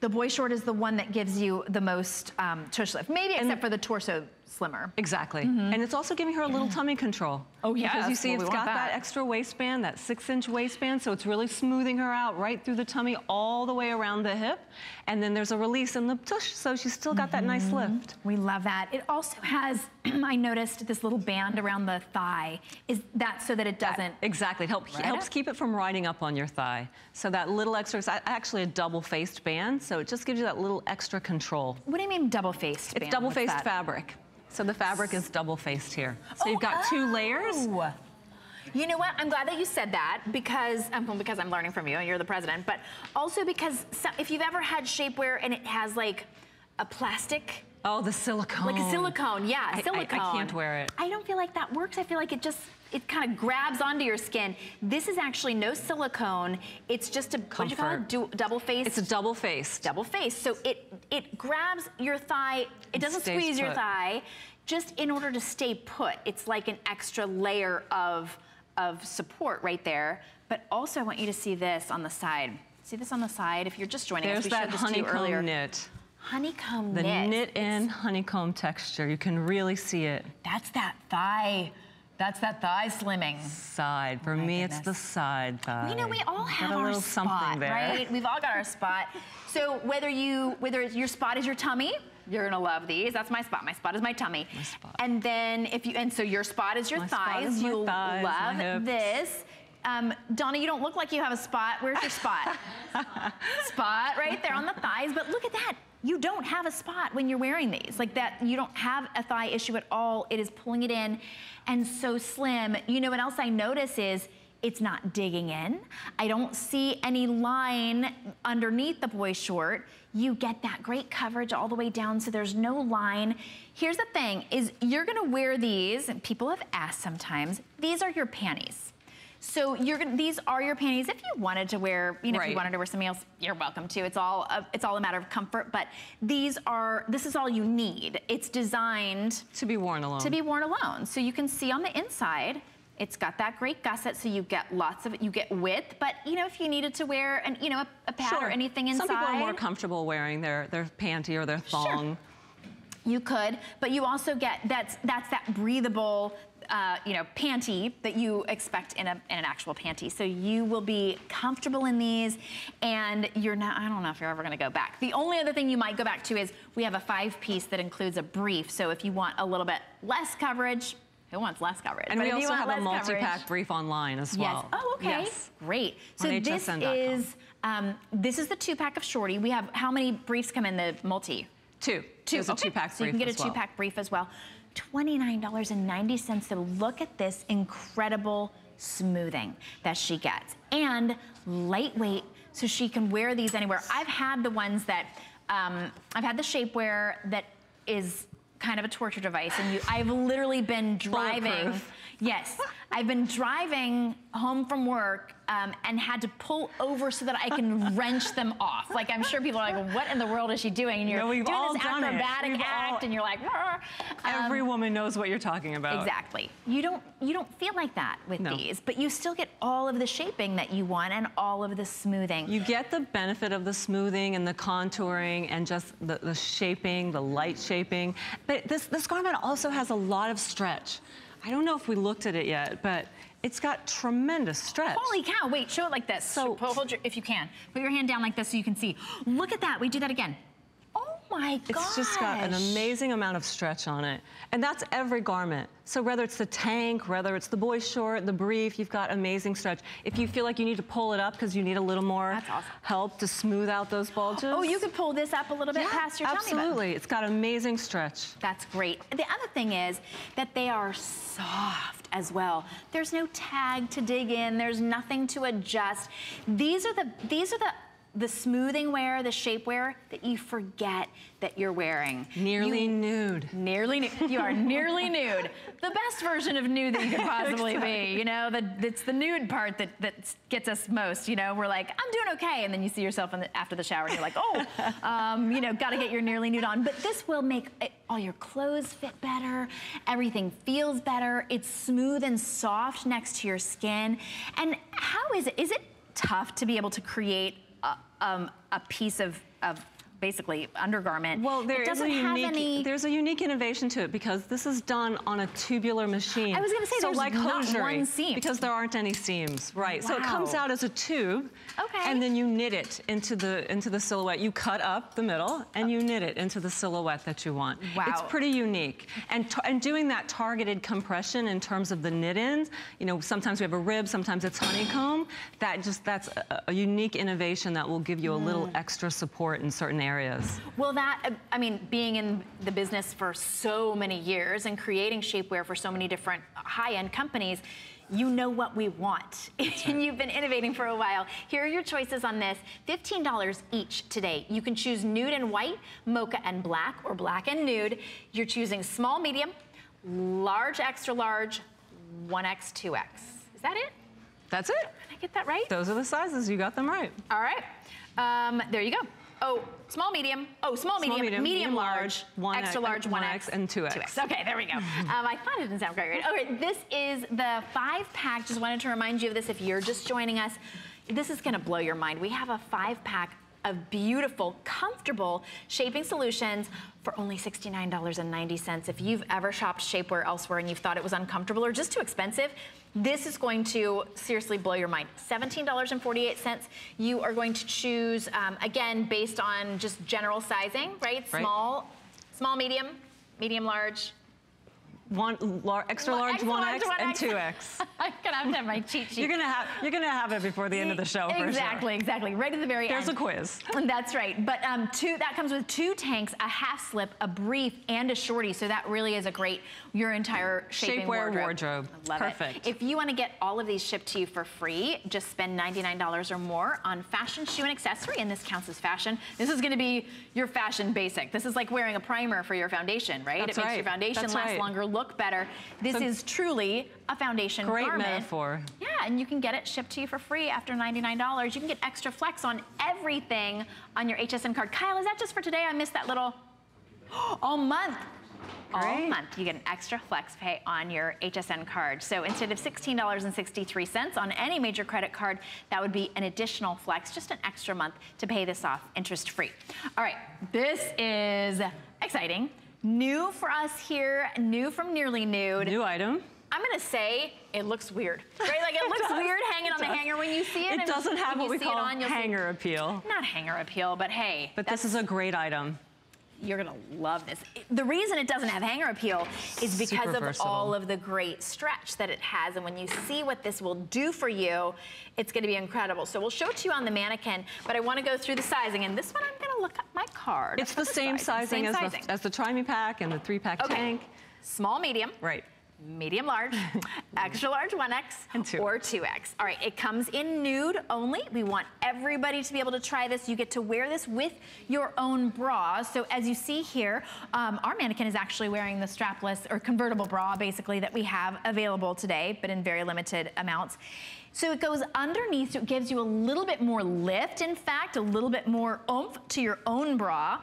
the boy short is the one that gives you the most um, tush lift, maybe except for the torso slimmer. Exactly. And it's also giving her a little tummy control. Oh, Because you see Well, we it's got that. that. extra waistband, that six inch waistband, so it's really smoothing her out right through the tummy all the way around the hip. And then there's a release in the tush, so she's still got that nice Mm-hmm. lift. We love that. It also has, I noticed this little band around the thigh. Is that so that it doesn't? Exactly. It help, Right helps up? keep it from riding up on your thigh. So that little extra, it's actually a double-faced band, so it just gives you that little extra control. What do you mean double-faced? It's double-faced fabric. So the fabric is double-faced here. So you've got two layers. Oh. You know what? I'm glad that you said that because um, well, because I'm learning from you and you're the president, but also because so, if you've ever had shapewear and it has like a plastic, Oh, the silicone. like a silicone, yeah, I- I- I can't wear it. I don't feel like that works. I feel like it just it kind of grabs onto your skin. This is actually no silicone. It's just a what do you call it? Comfort. Du- double face. It's a double face. double face. So it it grabs your thigh. It doesn't stays squeeze your thigh, just in order to stay put. It's like an extra layer of of support right there. But also, I want you to see this on the side. See this on the side? If you're just joining There's us, we that showed this to you honeycomb earlier. knit. Honeycomb The knit. knit in honeycomb texture. You can really see it. That's that thigh. That's that thigh slimming. Side. For my me, it's the side thigh. You know, we all Got have a our little spot, something there. right? We've all got our spot. So whether you whether it's your spot is your tummy, you're gonna love these. That's my spot. My spot is my tummy. My spot. And then if you and so your spot is your My spot thighs. is my You'll thighs, love this. Um, Donna, you don't look like you have a spot. Where's your spot? spot right there on the thighs. But look at that. You don't have a spot when you're wearing these. Like that, you don't have a thigh issue at all. It is pulling it in and so slim. You know what else I notice is it's not digging in. I don't see any line underneath the boy short. You get that great coverage all the way down so there's no line. Here's the thing is you're gonna wear these, and people have asked sometimes, these are your panties. So you're gonna, these are your panties. If you wanted to wear, you know, if you wanted to wear something else, you're welcome to. It's all a, it's all a matter of comfort. But these are this is all you need. It's designed To be worn alone. to be worn alone. So you can see on the inside, it's got that great gusset, so you get lots of. You get width, but you know, if you needed to wear an, you know, a, a pad or anything inside, Some people are more comfortable wearing their, their panty or their thong. Sure. You could, but you also get that's that's that breathable, uh, you know, panty that you expect in, a, in an actual panty. So you will be comfortable in these, and you're not. I don't know if you're ever going to go back. The only other thing you might go back to is we have a five-piece that includes a brief. So if you want a little bit less coverage, who wants less coverage? And But we also have a multi-pack brief online as well. Yes. well. Oh, okay. Yes. Great. So this is um, this is the two-pack of Shorty. We have how many briefs come in the multi? Two. Two. There's a two-pack So you can get a two-pack brief as well. $29.90. So look at this incredible smoothing that she gets. And lightweight, so she can wear these anywhere. I've had the ones that, um, I've had the shapewear that is kind of a torture device. And you, I've literally been driving. Yes, I've been driving home from work um, and had to pull over so that I can wrench them off. Like I'm sure people are like, "What in the world is she doing?" And you're No, doing this acrobatic act, all- and you're like, Um, Every woman knows what you're talking about. Exactly. You don't you don't feel like that with No. these, but you still get all of the shaping that you want and all of the smoothing. You get the benefit of the smoothing and the contouring and just the, the shaping, the light shaping. But this, this garment also has a lot of stretch. I don't know if we looked at it yet, but it's got tremendous stretch. Holy cow! Wait, show it like this. So- So hold your, if you can, put your hand down like this so you can see. Look at that. We do that again. Oh my god. It's just got an amazing amount of stretch on it. And that's every garment. So whether it's the tank, whether it's the boy short, the brief, you've got amazing stretch. If you feel like you need to pull it up because you need a little more awesome. help to smooth out those bulges. Oh, you could pull this up a little bit yeah, past your tummy. Absolutely. It's got amazing stretch. That's great. The other thing is that they are soft as well. There's no tag to dig in. There's nothing to adjust. These are the these are the the smoothing wear, the shapewear that you forget that you're wearing. Nearly you, nude. Nearly nude. You are nearly nude. The best version of nude that you could possibly exactly. be. You know, the, it's the nude part that, that gets us most. You know, we're like, I'm doing okay. And then you see yourself the, after the shower and you're like, oh, um, you know, gotta get your nearly nude on. But this will make it, all your clothes fit better. Everything feels better. It's smooth and soft next to your skin. And how is it? Is it tough to be able to create um, a piece of, of basically undergarment. Well, there it is a unique, any... there's a unique innovation to it because this is done on a tubular machine. I was going to say so there's like not hosiery, one seam because there aren't any seams, right? Wow. So it comes out as a tube, okay. and then you knit it into the into the silhouette. You cut up the middle and you knit it into the silhouette that you want. Wow, it's pretty unique. And and doing that targeted compression in terms of the knit ins, you know, sometimes we have a rib, sometimes it's honeycomb. That just that's a, a unique innovation that will give you a little mm. extra support in certain areas. Well, well, that, uh, I mean, being in the business for so many years and creating shapewear for so many different high-end companies, you know what we want. and you've been innovating for a while. Here are your choices on this. $15 each today. You can choose nude and white, mocha and black, or black and nude. You're choosing small, medium, large, extra large, 1X, 2X. Is that it? That's it. Did I get that right? Those are the sizes. You got them right. All right. Um, there you go. Oh, small, medium. Oh, small, medium, small, medium, medium, large, large extra large, 1X, and 2X. 2X. Okay, there we go. um, I thought it didn't sound great. right. Okay, this is the five pack. Just wanted to remind you of this if you're just joining us. This is gonna blow your mind. We have a five pack of beautiful, comfortable shaping solutions for only $69.90. If you've ever shopped shapewear elsewhere and you've thought it was uncomfortable or just too expensive, this is going to seriously blow your mind. $17.48. You are going to choose, um, again, based on just general sizing, right? right? Small, small, medium, medium, large, one lar extra large, extra 1X, large 1X, and 2X. I'm gonna have to have my cheat sheet. You're gonna have you're gonna have it before the end of the show. Exactly, sure. exactly. Exactly. Right at the very There's end. There's a quiz. That's right. But um, two that comes with two tanks, a half slip, a brief, and a shorty. So that really is a great your entire shaping shapewear wardrobe. wardrobe. Love Perfect. It. If you want to get all of these shipped to you for free, just spend $99 or more on fashion shoe and accessory, and this counts as fashion. This is going to be your fashion basic. This is like wearing a primer for your foundation, right? That's it makes right. your foundation That's last right. longer, look better. This so is truly a foundation great garment. metaphor. Yeah, and you can get it shipped to you for free after $99. You can get extra flex on everything on your HSN card. Kyle, is that just for today? I missed that little all month. Great. All month, you get an extra flex pay on your HSN card. So instead of $16.63 on any major credit card, that would be an additional flex, just an extra month to pay this off interest free. All right, this is exciting. New for us here, new from Nearly Nude. New item. I'm gonna say it looks weird, right? Like it, it looks does. weird hanging it on does. the hanger when you see it. It doesn't have what we call on, hanger see, appeal. Not hanger appeal, but hey. But this is a great item you're gonna love this. The reason it doesn't have hanger appeal is because Super of versatile. all of the great stretch that it has. And when you see what this will do for you, it's gonna be incredible. So we'll show it to you on the mannequin, but I wanna go through the sizing. And this one, I'm gonna look up my card. It's the same, sizing, same sizing, as, The, as the Try Me Pack and the three pack okay. tank. Small, medium. Right medium large, extra large 1X, and two. or 2X. All right, it comes in nude only. We want everybody to be able to try this. You get to wear this with your own bra. So as you see here, um, our mannequin is actually wearing the strapless or convertible bra, basically, that we have available today, but in very limited amounts. So it goes underneath, so it gives you a little bit more lift, in fact, a little bit more oomph to your own bra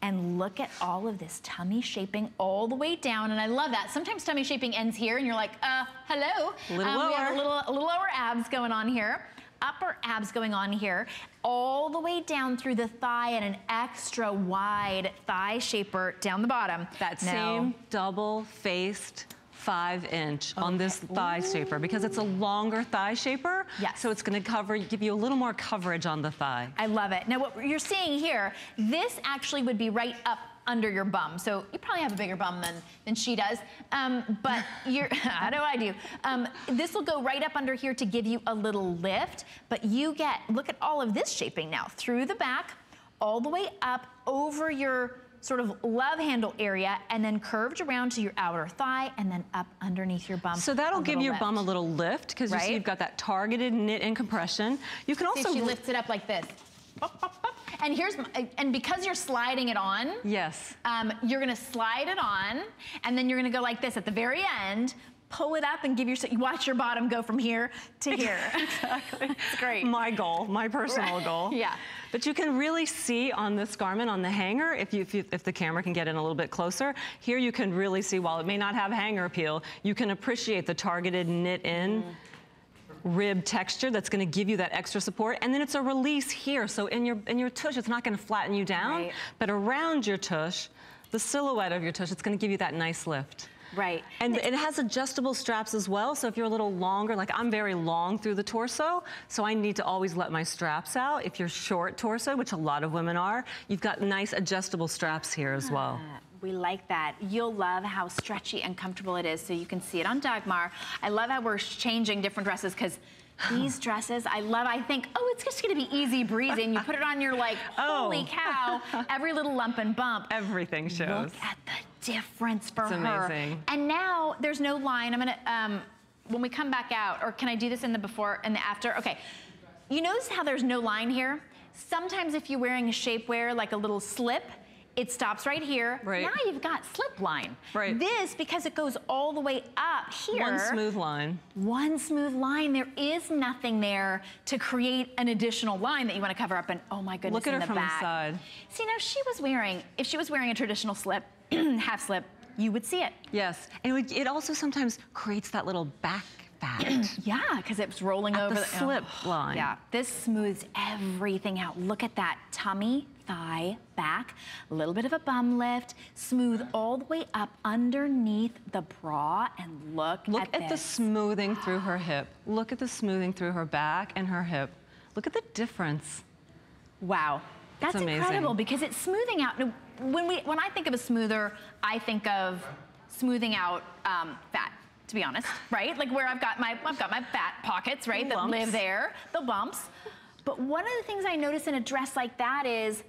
and look at all of this tummy shaping all the way down. And I love that. Sometimes tummy shaping ends here and you're like, uh, hello. A little um, lower. We have a little, a little lower abs going on here upper abs going on here, all the way down through the thigh and an extra wide thigh shaper down the bottom. That now, same double-faced five inch on this thigh shaper because it's a longer thigh shaper. Yes. So it's gonna cover, give you a little more coverage on the thigh. I love it. Now what you're seeing here, this actually would be right up under your bum. So you probably have a bigger bum than, than she does. Um, but you're, I know I do. Um, this will go right up under here to give you a little lift, but you get, look at all of this shaping now, through the back, all the way up over your sort of love handle area and then curved around to your outer thigh and then up underneath your bum. So that'll give your lift. bum a little lift because you Right? see you've got that targeted knit and compression. You can See, also she lifts it up like this. Bop, bop, bop. And here's, and because you're sliding it on, Yes. um, you're gonna slide it on, and then you're gonna go like this at the very end, pull it up and give your, watch your bottom go from here to here. Exactly. it's great. My goal, my personal Right. goal. Yeah. But you can really see on this garment, on the hanger, if, you, if, you, if the camera can get in a little bit closer, here you can really see, while it may not have hanger appeal, you can appreciate the targeted knit in mm-hmm. rib texture that's gonna give you that extra support. And then it's a release here. So in your, in your tush, it's not gonna flatten you down, Right. but around your tush, the silhouette of your tush, it's gonna give you that nice lift. Right. And it has adjustable straps as well, so if you're a little longer, like I'm very long through the torso, so I need to always let my straps out. If you're short torso, which a lot of women are, you've got nice adjustable straps here as well. Uh, We like that. You'll love how stretchy and comfortable it is. So you can see it on Dagmar. I love how we're changing different dresses because these dresses, I love, I think, oh, it's just gonna be easy breezy. And you put it on, you're like, holy Oh. cow, every little lump and bump. Everything shows. Look at the difference for It's her. amazing. And now there's no line. I'm gonna, um, when we come back out, or can I do this in the before and the after? Okay. You notice how there's no line here? Sometimes if you're wearing a shapewear, like a little slip, it stops right here. Right. Now you've got slip line. Right. This, because it goes all the way up here. One smooth line. One smooth line. There is nothing there to create an additional line that you want to cover up. And oh my goodness, Look at her the from the side. See, now she was wearing, if she was wearing a traditional slip, half slip, you would see it. Yes, and it, would- it also sometimes creates that little back fat. Yeah, because it's rolling At over the oh, slip line. Yeah, this smooths everything out. Look at that tummy, thigh, back, a little bit of a bum lift, smooth all the way up underneath the bra, and look, Look at, at, the smoothing through her hip. Look at the smoothing through her back and her hip. Look at the difference. Wow. That's amazing. incredible because it's smoothing out. When we when I think of a smoother, I think of smoothing out um, fat. To be honest, right? Like where I've got my I've got my fat pockets, right, that Lumps. live there, the bumps. But one of the things I notice in a dress like that is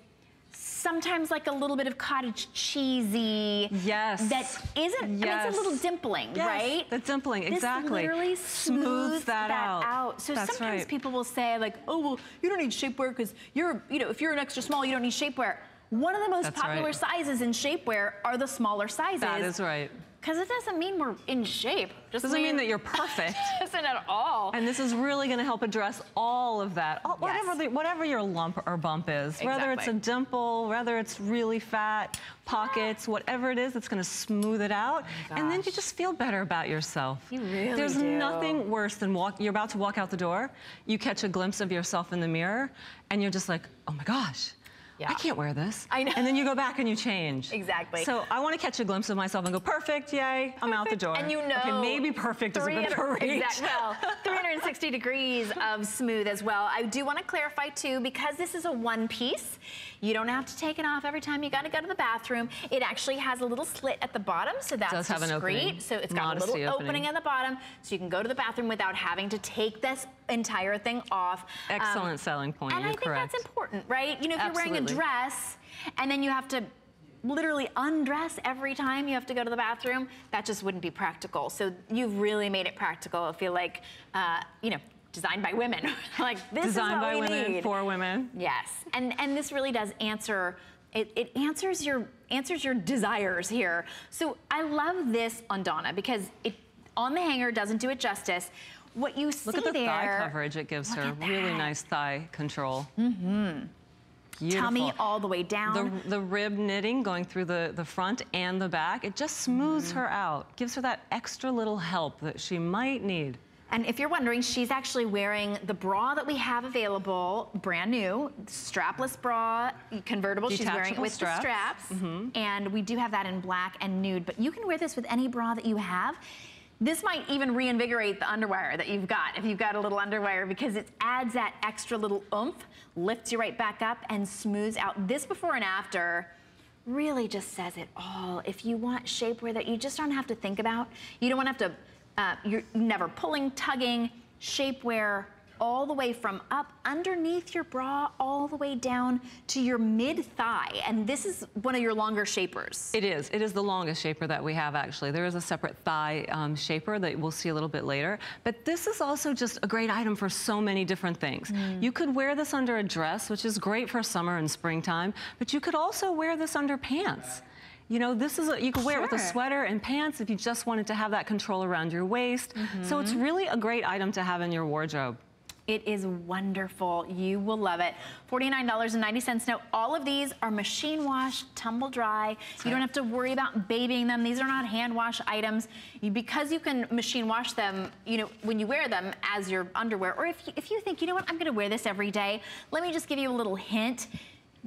sometimes like a little bit of cottage cheesy. Yes. That isn't. I mean, Yes. it's a little dimpling, Yes, right? the dimpling, This exactly. literally Smooths smooths that out. So That's sometimes right. people will say like, oh well, you don't need shapewear because you're, you know, if you're an extra small, you don't need shapewear. One of the most That's popular right. sizes in shapewear are the smaller sizes. That is right. Because it doesn't mean we're in shape. Just Doesn't mean that you're perfect. doesn't at all. And this is really going to help address all of that, all, whatever, the, whatever your lump or bump is. Whether it's a dimple, whether it's really fat, pockets, whatever it is, it's going to smooth it out. and then you just feel better about yourself. You really There's do. nothing worse than walk, you're about to walk out the door, you catch a glimpse of yourself in the mirror, and you're just like, oh my gosh. Yeah. I can't wear this. I know. And then you go back and you change. Exactly. So I want to catch a glimpse of myself and go, perfect, yay, I'm out the door. And you know, Okay, maybe perfect is a bit 300 reach. exact- well, 360 degrees of smooth as well. I do want to clarify too, because this is a one piece, you don't have to take it off every time you got to go to the bathroom. It actually has a little slit at the bottom, so that's does have an discreet. opening. So it's got a little opening. opening. at the bottom, so you can go to the bathroom without having to take this entire thing off. Um, Excellent selling point. And I you're think correct. that's important, right? You know, if you're wearing a dress and then you have to literally undress every time you have to go to the bathroom, that just wouldn't be practical. So you've really made it practical. I feel like, uh, you know, designed by women. like this Designed is what by we women need. for women. Yes, and and this really does answer. It, it answers your answers your desires here. So I love this on Donna because it on the hanger doesn't do it justice. What you see Look at the there, thigh coverage it gives her. Really nice thigh control. Mm-hmm. Beautiful. tummy all the way the, down. the rib knitting going through the, the front and the back, it just smooths Mm-hmm. her out, gives her that extra little help that she might need. And if you're wondering, she's actually wearing the bra that we have available, brand new, strapless bra, convertible. she's wearing it with straps. straps. Mm -hmm. And we do have that in black and nude, but you can wear this with any bra that you have. This might even reinvigorate the underwear that you've got, if you've got a little underwear, because it adds that extra little oomph, lifts you right back up, and smooths out. This before and after really just says it all. If you want shapewear that you just don't have to think about, you don't want to have to, uh, you're never pulling, tugging, shapewear, all the way from up underneath your bra all the way down to your mid thigh. And this is one of your longer shapers. It is. It is the longest shaper that we have actually. There is a separate thigh um, shaper that we'll see a little bit later. But this is also just a great item for so many different things. Mm. You could wear this under a dress, which is great for summer and springtime, but you could also wear this under pants. You know, this is, a, you could wear sure. it with a sweater and pants if you just wanted to have that control around your waist. Mm -hmm. So it's mm-hmm. really a great item to have in your wardrobe. It is wonderful. You will love it. $49.90. Now, all of these are machine wash, tumble dry. You don't have to worry about babying them. These are not hand wash items. You, because you can machine wash them, you know, when you wear them as your underwear, or if you, if you think, you know what, I'm gonna wear this every day, let me just give you a little hint.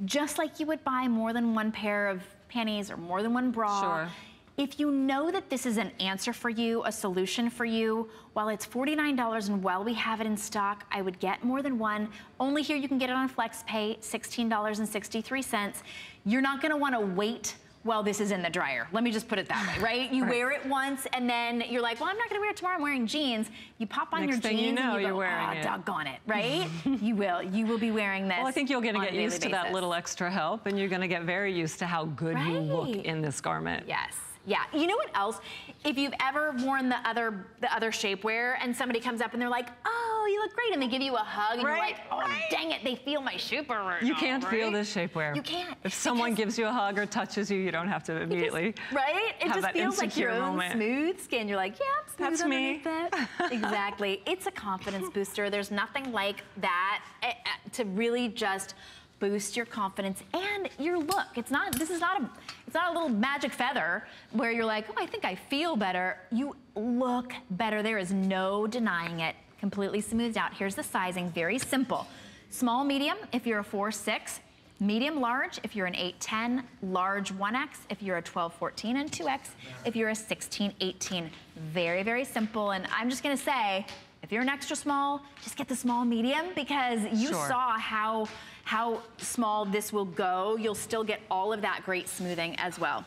Just like you would buy more than one pair of panties or more than one bra, sure. If you know that this is an answer for you, a solution for you, while it's $49 and while we have it in stock, I would get more than one. Only here you can get it on FlexPay, $16.63. You're not gonna wanna wait while this is in the dryer. Let me just put it that way, right? You right. wear it once and then you're like, well, I'm not gonna wear it tomorrow, I'm wearing jeans. You pop on Next your jeans you know, and you go, wearing oh, it. doggone it, right? you will, you will be wearing this Well, I think you're gonna get used basis. to that little extra help and you're gonna get very used to how good right. you look in this garment. Yes. Yeah, you know what else? If you've ever worn the other the other shapewear and somebody comes up and they're like, oh, you look great, and they give you a hug and right, you're like, oh, right. dang it, they feel my shapewear right You can't right? feel this shapewear. You can't. If someone gives you a hug or touches you, you don't have to immediately just, Right? It just feels like your own moment. smooth skin. You're like, yeah, I'm smooth That's me. It. exactly. It's a confidence booster. There's nothing like that eh, eh, to really just boost your confidence and your look. It's not, this is not a, it's not a little magic feather where you're like, oh, I think I feel better. You look better. There is no denying it. Completely smoothed out. Here's the sizing, very simple. Small, medium, if you're a 4-6. Medium, large, if you're an 8-10. Large, 1X, if you're a 12-14 and 2X, if you're a 16-18. Very, very simple. And I'm just gonna say, if you're an extra small, just get the small medium because you sure. saw how, how small this will go. You'll still get all of that great smoothing as well.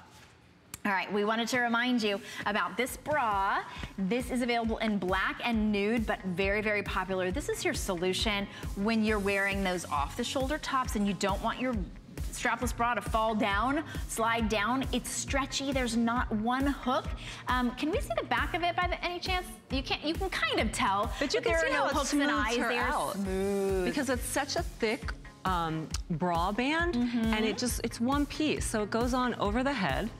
All right, we wanted to remind you about this bra. This is available in black and nude, but very, very popular. This is your solution when you're wearing those off-the-shoulder tops and you don't want your strapless bra to fall down, slide down. It's stretchy. There's not one hook. Um, can we see the back of it by the, any chance? You can't. You can kind of tell. But you can there see are no how hooks and eyes. Out. smooth because it's such a thick um, bra band, mm -hmm. and it just it's one piece, so it goes on over the head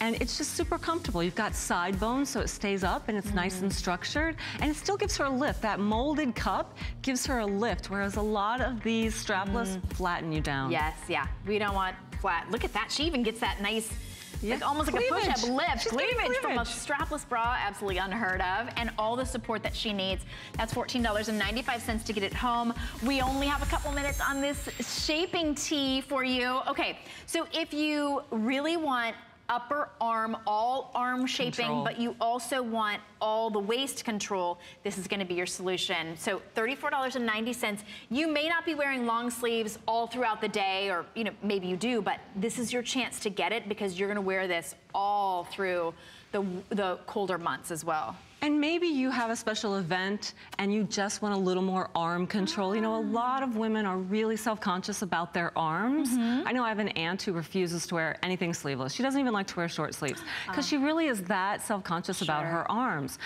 and it's just super comfortable. You've got side bones so it stays up and it's mm -hmm. nice and mm-hmm. structured and it still gives her a lift. That molded cup gives her a lift whereas a lot of these strapless mm. flatten you down. Yes, yeah. We don't want flat. Look at that. She even gets that nice yeah. Like almost cleavage. like a push-up lift. Cleavage, cleavage, from a strapless bra, absolutely unheard of. And all the support that she needs. That's $14.95 to get it home. We only have a couple minutes on this shaping tee for you. Okay, so if you really want upper arm, all arm shaping, control. but you also want all the waist control, this is gonna be your solution. So $34.90. You may not be wearing long sleeves all throughout the day, or you know maybe you do, but this is your chance to get it because you're gonna wear this all through the, the colder months as well. And maybe you have a special event and you just want a little more arm control. You know, a lot of women are really self-conscious about their arms. Mm -hmm. I know I have an aunt who refuses to wear anything sleeveless. She doesn't even like to wear short sleeves because uh, she really is that self-conscious sure. about her arms.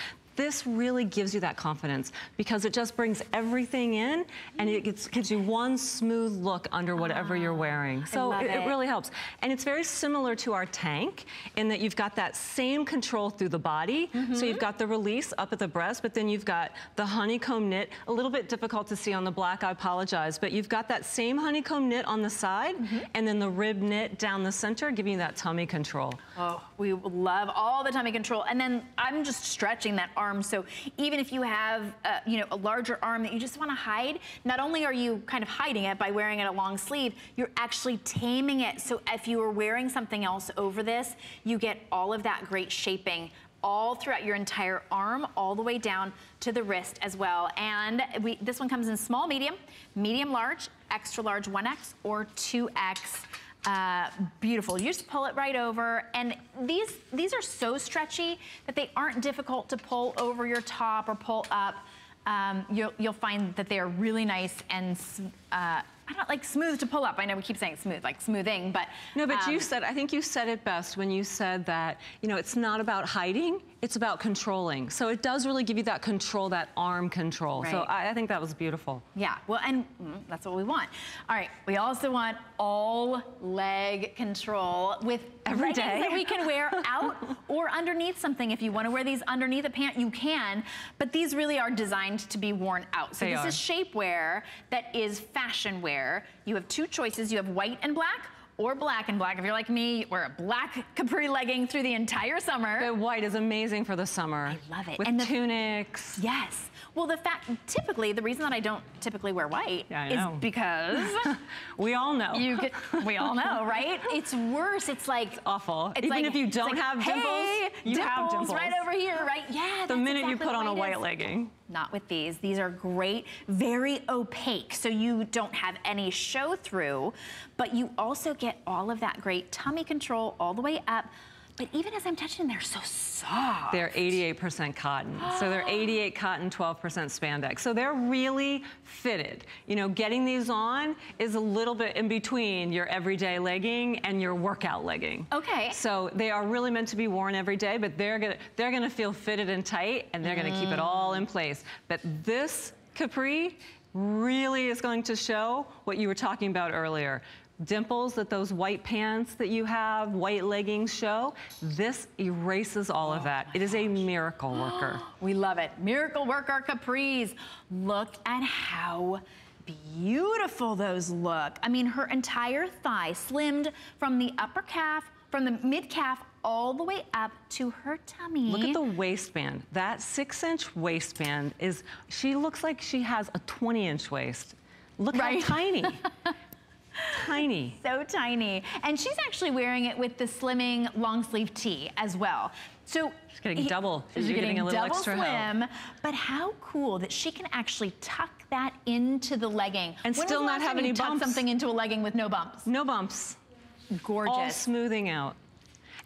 This really gives you that confidence because it just brings everything in and it gets, gives you one smooth look under whatever you're ah, wearing. So it, it, really helps. And it's very similar to our tank in that you've got that same control through the body. Mm -hmm. So you've got the release up at the breast, but then you've got the honeycomb knit. A little bit difficult to see on the black, I apologize, but you've got that same honeycomb knit on the side mm -hmm. and then the rib knit down the center, giving you that tummy control. Oh, we love all the tummy control. And then I'm just stretching that arm arm. So even if you have, uh, you know, a larger arm that you just want to hide, not only are you kind of hiding it by wearing it a long sleeve, you're actually taming it. So if you were wearing something else over this, you get all of that great shaping all throughout your entire arm, all the way down to the wrist as well. And we, this one comes in small, medium, medium large, extra large 1X, or 2X. Uh, beautiful. You just pull it right over. And these, these are so stretchy that they aren't difficult to pull over your top or pull up. Um, you'll, you'll find that they're really nice and uh, I don't like smooth to pull up. I know we keep saying smooth, like smoothing, but. No, but um, you said, I think you said it best when you said that, you know, it's not about hiding, it's about controlling. So it does really give you that control, that arm control. Right. So I, I, think that was beautiful. Yeah, well, and mm, that's what we want. All right, we also want all leg control with Every day. that we can wear out or underneath something. If you want to wear these underneath a pant, you can, but these really are designed to be worn out. So they this are. is shapewear that is fashion wear wear. You have two choices. You have white and black or black and black. If you're like me, wear a black capri legging through the entire summer. The white is amazing for the summer. I love it. With and the, tunics. Yes. Well, the fact, typically, the reason that I don't typically wear white yeah, is because we all know. You get, we all know, right? It's worse. It's like it's awful. It's Even like, if you don't like, have dimples, hey, you dimples have dimples right over here, right? Yeah. The minute exactly you put on a white is. legging. Not with these. These are great, very opaque, so you don't have any show through, but you also get all of that great tummy control all the way up. But even as I'm touching, them, they're so soft. They're 88% cotton. so they're 88 cotton, 12% spandex. So they're really fitted. You know, getting these on is a little bit in between your everyday legging and your workout legging. Okay. So they are really meant to be worn every day, but they're gonna they're gonna feel fitted and tight, and they're mm. gonna keep it all in place. But this capri really is going to show what you were talking about earlier dimples that those white pants that you have, white leggings show, this erases all of oh that. It is a miracle worker. we love it. Miracle worker capris. Look at how beautiful those look. I mean, her entire thigh slimmed from the upper calf, from the mid calf all the way up to her tummy. Look at the waistband. That six inch waistband is, she looks like she has a 20 inch waist. Look right. how tiny. tiny. So tiny. And she's actually wearing it with the slimming long sleeve tee as well. So she's getting double. She's getting, getting, a little double extra slim, help. but how cool that she can actually tuck that into the legging and when still not have any bumps. tuck something into a legging with no bumps. No bumps. Gorgeous. All smoothing out.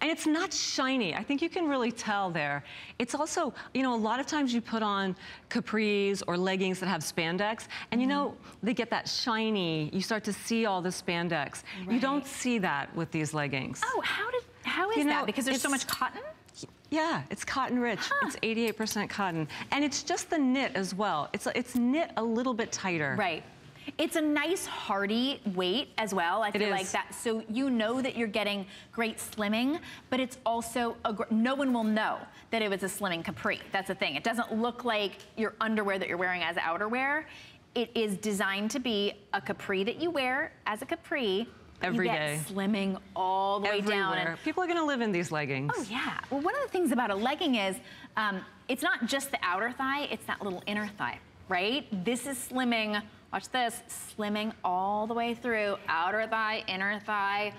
And it's not shiny. I think you can really tell there. It's also, you know, a lot of times you put on capris or leggings that have spandex, and you mm-hmm. know, they get that shiny, you start to see all the spandex. Right. You don't see that with these leggings. Oh, how did, how is you that? because there's so much cotton? Yeah, it's cotton rich. Huh. It's 88% cotton. And it's just the knit as well. It's, it's knit a little bit tighter. Right. It's a nice hearty weight as well. I feel like that. So you know that you're getting great slimming, but it's also, a, no one will know that it was a slimming capri. That's the thing. It doesn't look like your underwear that you're wearing as outerwear. It is designed to be a capri that you wear as a capri Every day. slimming all the Everywhere. way down. And, People are going to live in these leggings. Oh, yeah. Well, one of the things about a legging is um, it's not just the outer thigh, it's that little inner thigh, right? This is slimming Watch this, slimming all the way through, outer thigh, inner thigh,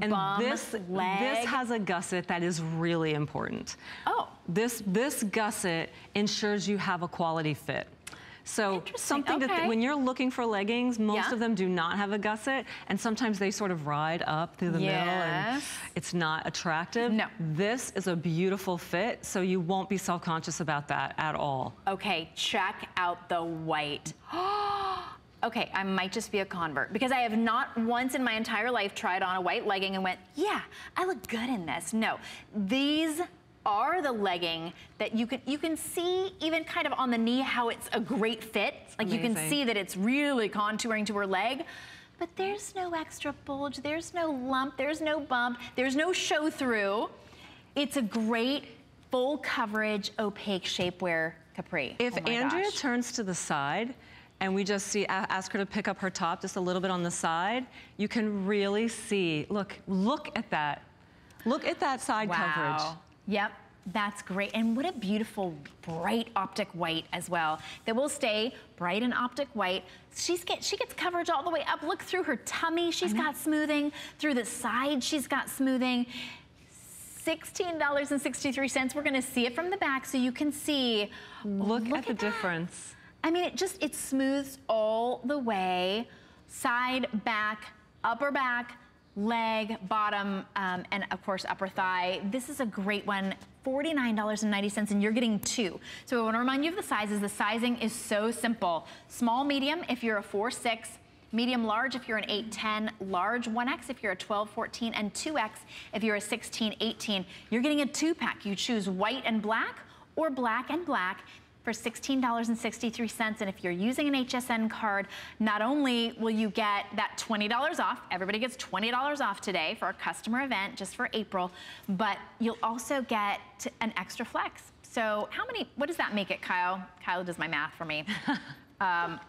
and bum, this, leg. this has a gusset that is really important. Oh. This, this gusset ensures you have a quality fit. So something okay. that when you're looking for leggings, most yeah. of them do not have a gusset, and sometimes they sort of ride up through the yes. middle, and it's not attractive. No. This is a beautiful fit, so you won't be self-conscious about that at all. Okay, check out the white. okay, I might just be a convert because I have not once in my entire life tried on a white legging and went, yeah, I look good in this. No, these are the legging that you can you can see even kind of on the knee how it's a great fit. Like Amazing. you can see that it's really contouring to her leg. But there's no extra bulge, there's no lump, there's no bump, there's no show through. It's a great full coverage opaque shapewear capri. If oh Andrea gosh. turns to the side and we just see, ask her to pick up her top just a little bit on the side, you can really see, look, look at that. Look at that side wow. coverage. Yep. That's great. And what a beautiful, bright optic white as well that will stay bright and optic white. She's get, she gets coverage all the way up. Look through her tummy, she's got smoothing. Through the side, she's got smoothing. $16.63. We're gonna see it from the back so you can see. Look, look at, the that. difference. I mean, it just, it smooths all the way, side, back, upper back, leg, bottom, um, and of course upper thigh. This is a great one, $49.90 and you're getting two. So I wanna remind you of the sizes. The sizing is so simple. Small, medium if you're a four, six, medium large if you're an 810, large 1X if you're a 12, 14, and 2X if you're a 16, 18. You're getting a two pack. You choose white and black or black and black for $16.63. And if you're using an HSN card, not only will you get that $20 off, everybody gets $20 off today for our customer event just for April, but you'll also get an extra flex. So how many, what does that make it, Kyle? Kyle does my math for me. um,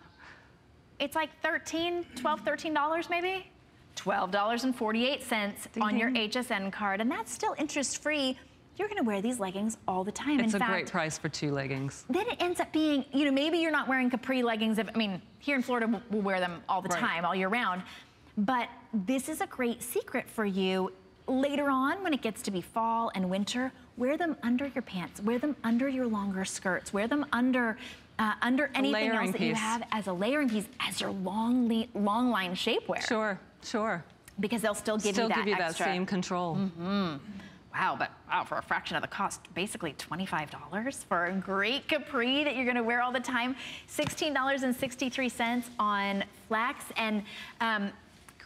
it's like 13, 12, $13 maybe? $12.48 on your HSN card, and that's still interest-free you're gonna wear these leggings all the time. It's in a fact, great price for two leggings. Then it ends up being, you know, maybe you're not wearing capri leggings. If, I mean, here in Florida, we'll, wear them all the Right. time, all year round. But this is a great secret for you. Later on, when it gets to be fall and winter, wear them under your pants, wear them under your longer skirts, wear them under uh, under anything else that you have as a layering piece, as your long, long line shapewear, Sure, sure. because they'll still give Still you that give you that same control. Wow, but wow, for a fraction of the cost, basically $25 for a great capri that you're gonna wear all the time. $16.63 on flax. And um,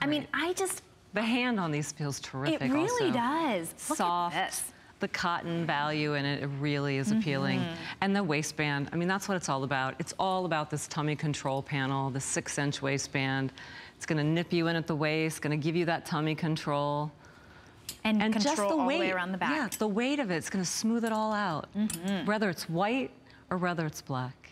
I mean, I just, The hand on these feels terrific it really also. does. Look Soft. The cotton value in it, it really is appealing. Mm-hmm. And the waistband, I mean, that's what it's all about. It's all about this tummy control panel, the six inch waistband. It's gonna nip you in at the waist, gonna give you that tummy control. And, And control just the all weight. the way around the back. Yeah, the weight of it's gonna smooth it all out. Whether it's white or whether it's black.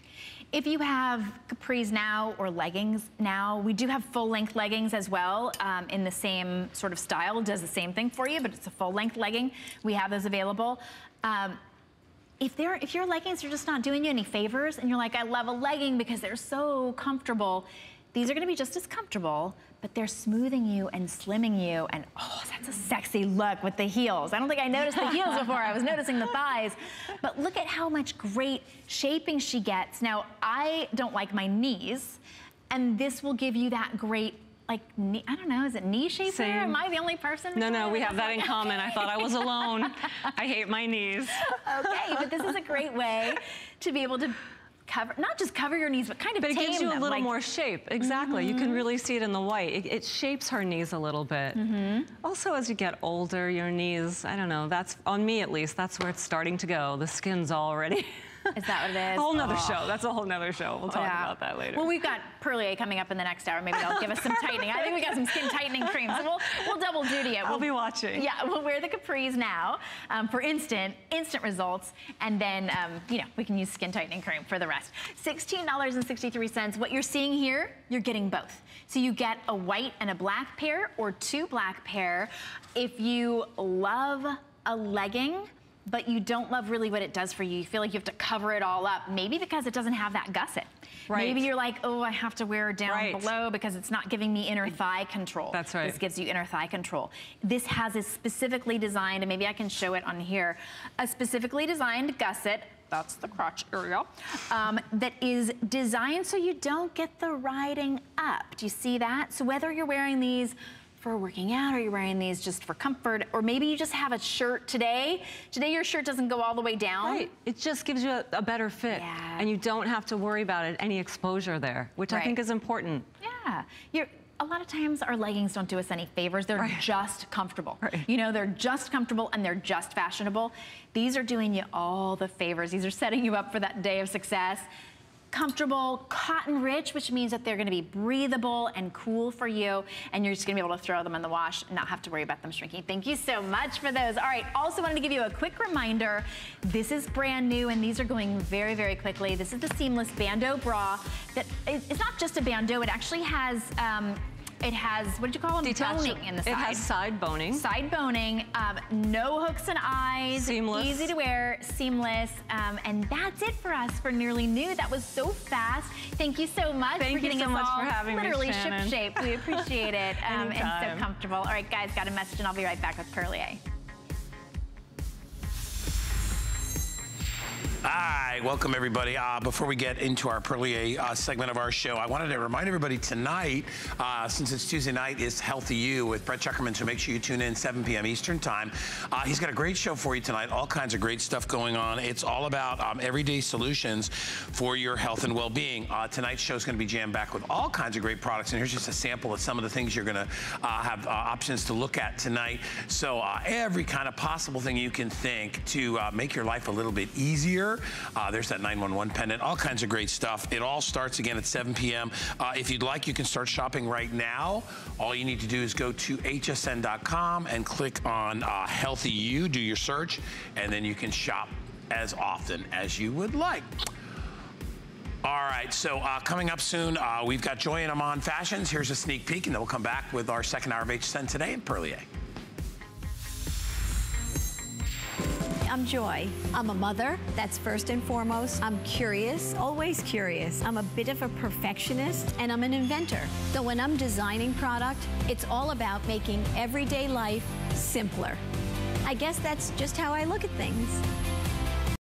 If you have capris now or leggings now, we do have full length leggings as well um, in the same sort of style. Does the same thing for you, but it's a full length legging. We have those available. Um, if they're if your leggings are just not doing you any favors and you're like, I love a legging because they're so comfortable, these are gonna be just as comfortable, but they're smoothing you and slimming you. And oh, that's a sexy look with the heels. I don't think I noticed the heels before. I was noticing the thighs. But look at how much great shaping she gets. Now, I don't like my knees, and this will give you that great like knee, I don't know, is it knee shape there? Same. Am I the only person? No, no, we have that in common. I thought I was alone. I hate my knees. okay, but this is a great way to be able to cover, not just cover your knees, but kind of But it gives you a little like- more shape. Exactly. You can Mm-hmm. really see it in the white. It, it shapes her knees a little bit. Mm-hmm. Also, as you get older, your knees, I don't know, that's, on me at least, that's where it's starting to go. The skin's already. Is that what it is? a whole nother Oh. show. That's a whole nother show. We'll talk Yeah. about that later. Well, we've got Perlier coming up in the next hour. Maybe they'll give us some tightening. I think we got some skin tightening creams. so we'll, we'll double duty it. I'll We'll- be watching. Yeah, we'll wear the capris now um, for instant, instant results, and then, um, you know, we can use skin tightening cream for the rest. $16.63. What you're seeing here, you're getting both. So you get a white and a black pair or two black pair. If you love a legging, but you don't love really what it does for you. You feel like you have to cover it all up, maybe because it doesn't have that gusset. Right. Maybe you're like, oh, I have to wear it down Right. below because it's not giving me inner thigh control. That's right. This gives you inner thigh control. This has a specifically designed, and maybe I can show it on here, a specifically designed gusset. That's the crotch area. Um, that is designed so you don't get the riding up. Do you see that? So whether you're wearing these for working out or you're wearing these just for comfort, or maybe you just have a shirt today. Today your shirt doesn't go all the way down. Right. It just gives you a, a better fit. Yeah. And you don't have to worry about it, any exposure there, which I think is important. Yeah. You're, a lot of times our leggings don't do us any favors. They're Right. just comfortable. Right. You know, they're just comfortable and they're just fashionable. These are doing you all the favors. These are setting you up for that day of success. Comfortable, cotton rich, which means that they're gonna be breathable and cool for you, and you're just gonna be able to throw them in the wash and not have to worry about them shrinking. Thank you so much for those. All right, also wanted to give you a quick reminder. This is brand new, and these are going very, very quickly. This is the seamless bandeau bra that it's not just a bandeau, it actually has um, It has, what did you call them? Detachable. Boning in the side. It has side boning. Side boning, um, no hooks and eyes. Seamless. Easy to wear, seamless. Um, and that's it for us for Nearly Nude. That was so fast. Thank you so much Thank for you getting so us much all for having literally ship shape. We appreciate it. Um, and so comfortable. All right, guys, got a message and I'll be right back with Perlier. Hi, welcome everybody. Uh, before we get into our Perlier uh, segment of our show, I wanted to remind everybody tonight, uh, since it's Tuesday night, is Healthy You with Brett Chuckerman, so make sure you tune in 7 p.m. Eastern Time. Uh, he's got a great show for you tonight, all kinds of great stuff going on. It's all about um, everyday solutions for your health and well-being. Uh, tonight's show is going to be jammed back with all kinds of great products, and here's just a sample of some of the things you're going to uh, have options to look at tonight. So every kind of possible thing you can think to make your life a little bit easier. Uh, there's that 911 pendant, all kinds of great stuff. It all starts again at 7 p.m. Uh, if you'd like, you can start shopping right now. All you need to do is go to hsn.com and click on uh, Healthy You, do your search, and then you can shop as often as you would like. All right, so uh, coming up soon, uh, we've got Joy Mangano Fashions. Here's a sneak peek, and then we'll come back with our second hour of HSN today in Perlier. I'm Joy. I'm a mother, that's first and foremost. I'm curious, always curious. I'm a bit of a perfectionist, and I'm an inventor. So when I'm designing product, it's all about making everyday life simpler. I guess that's just how I look at things.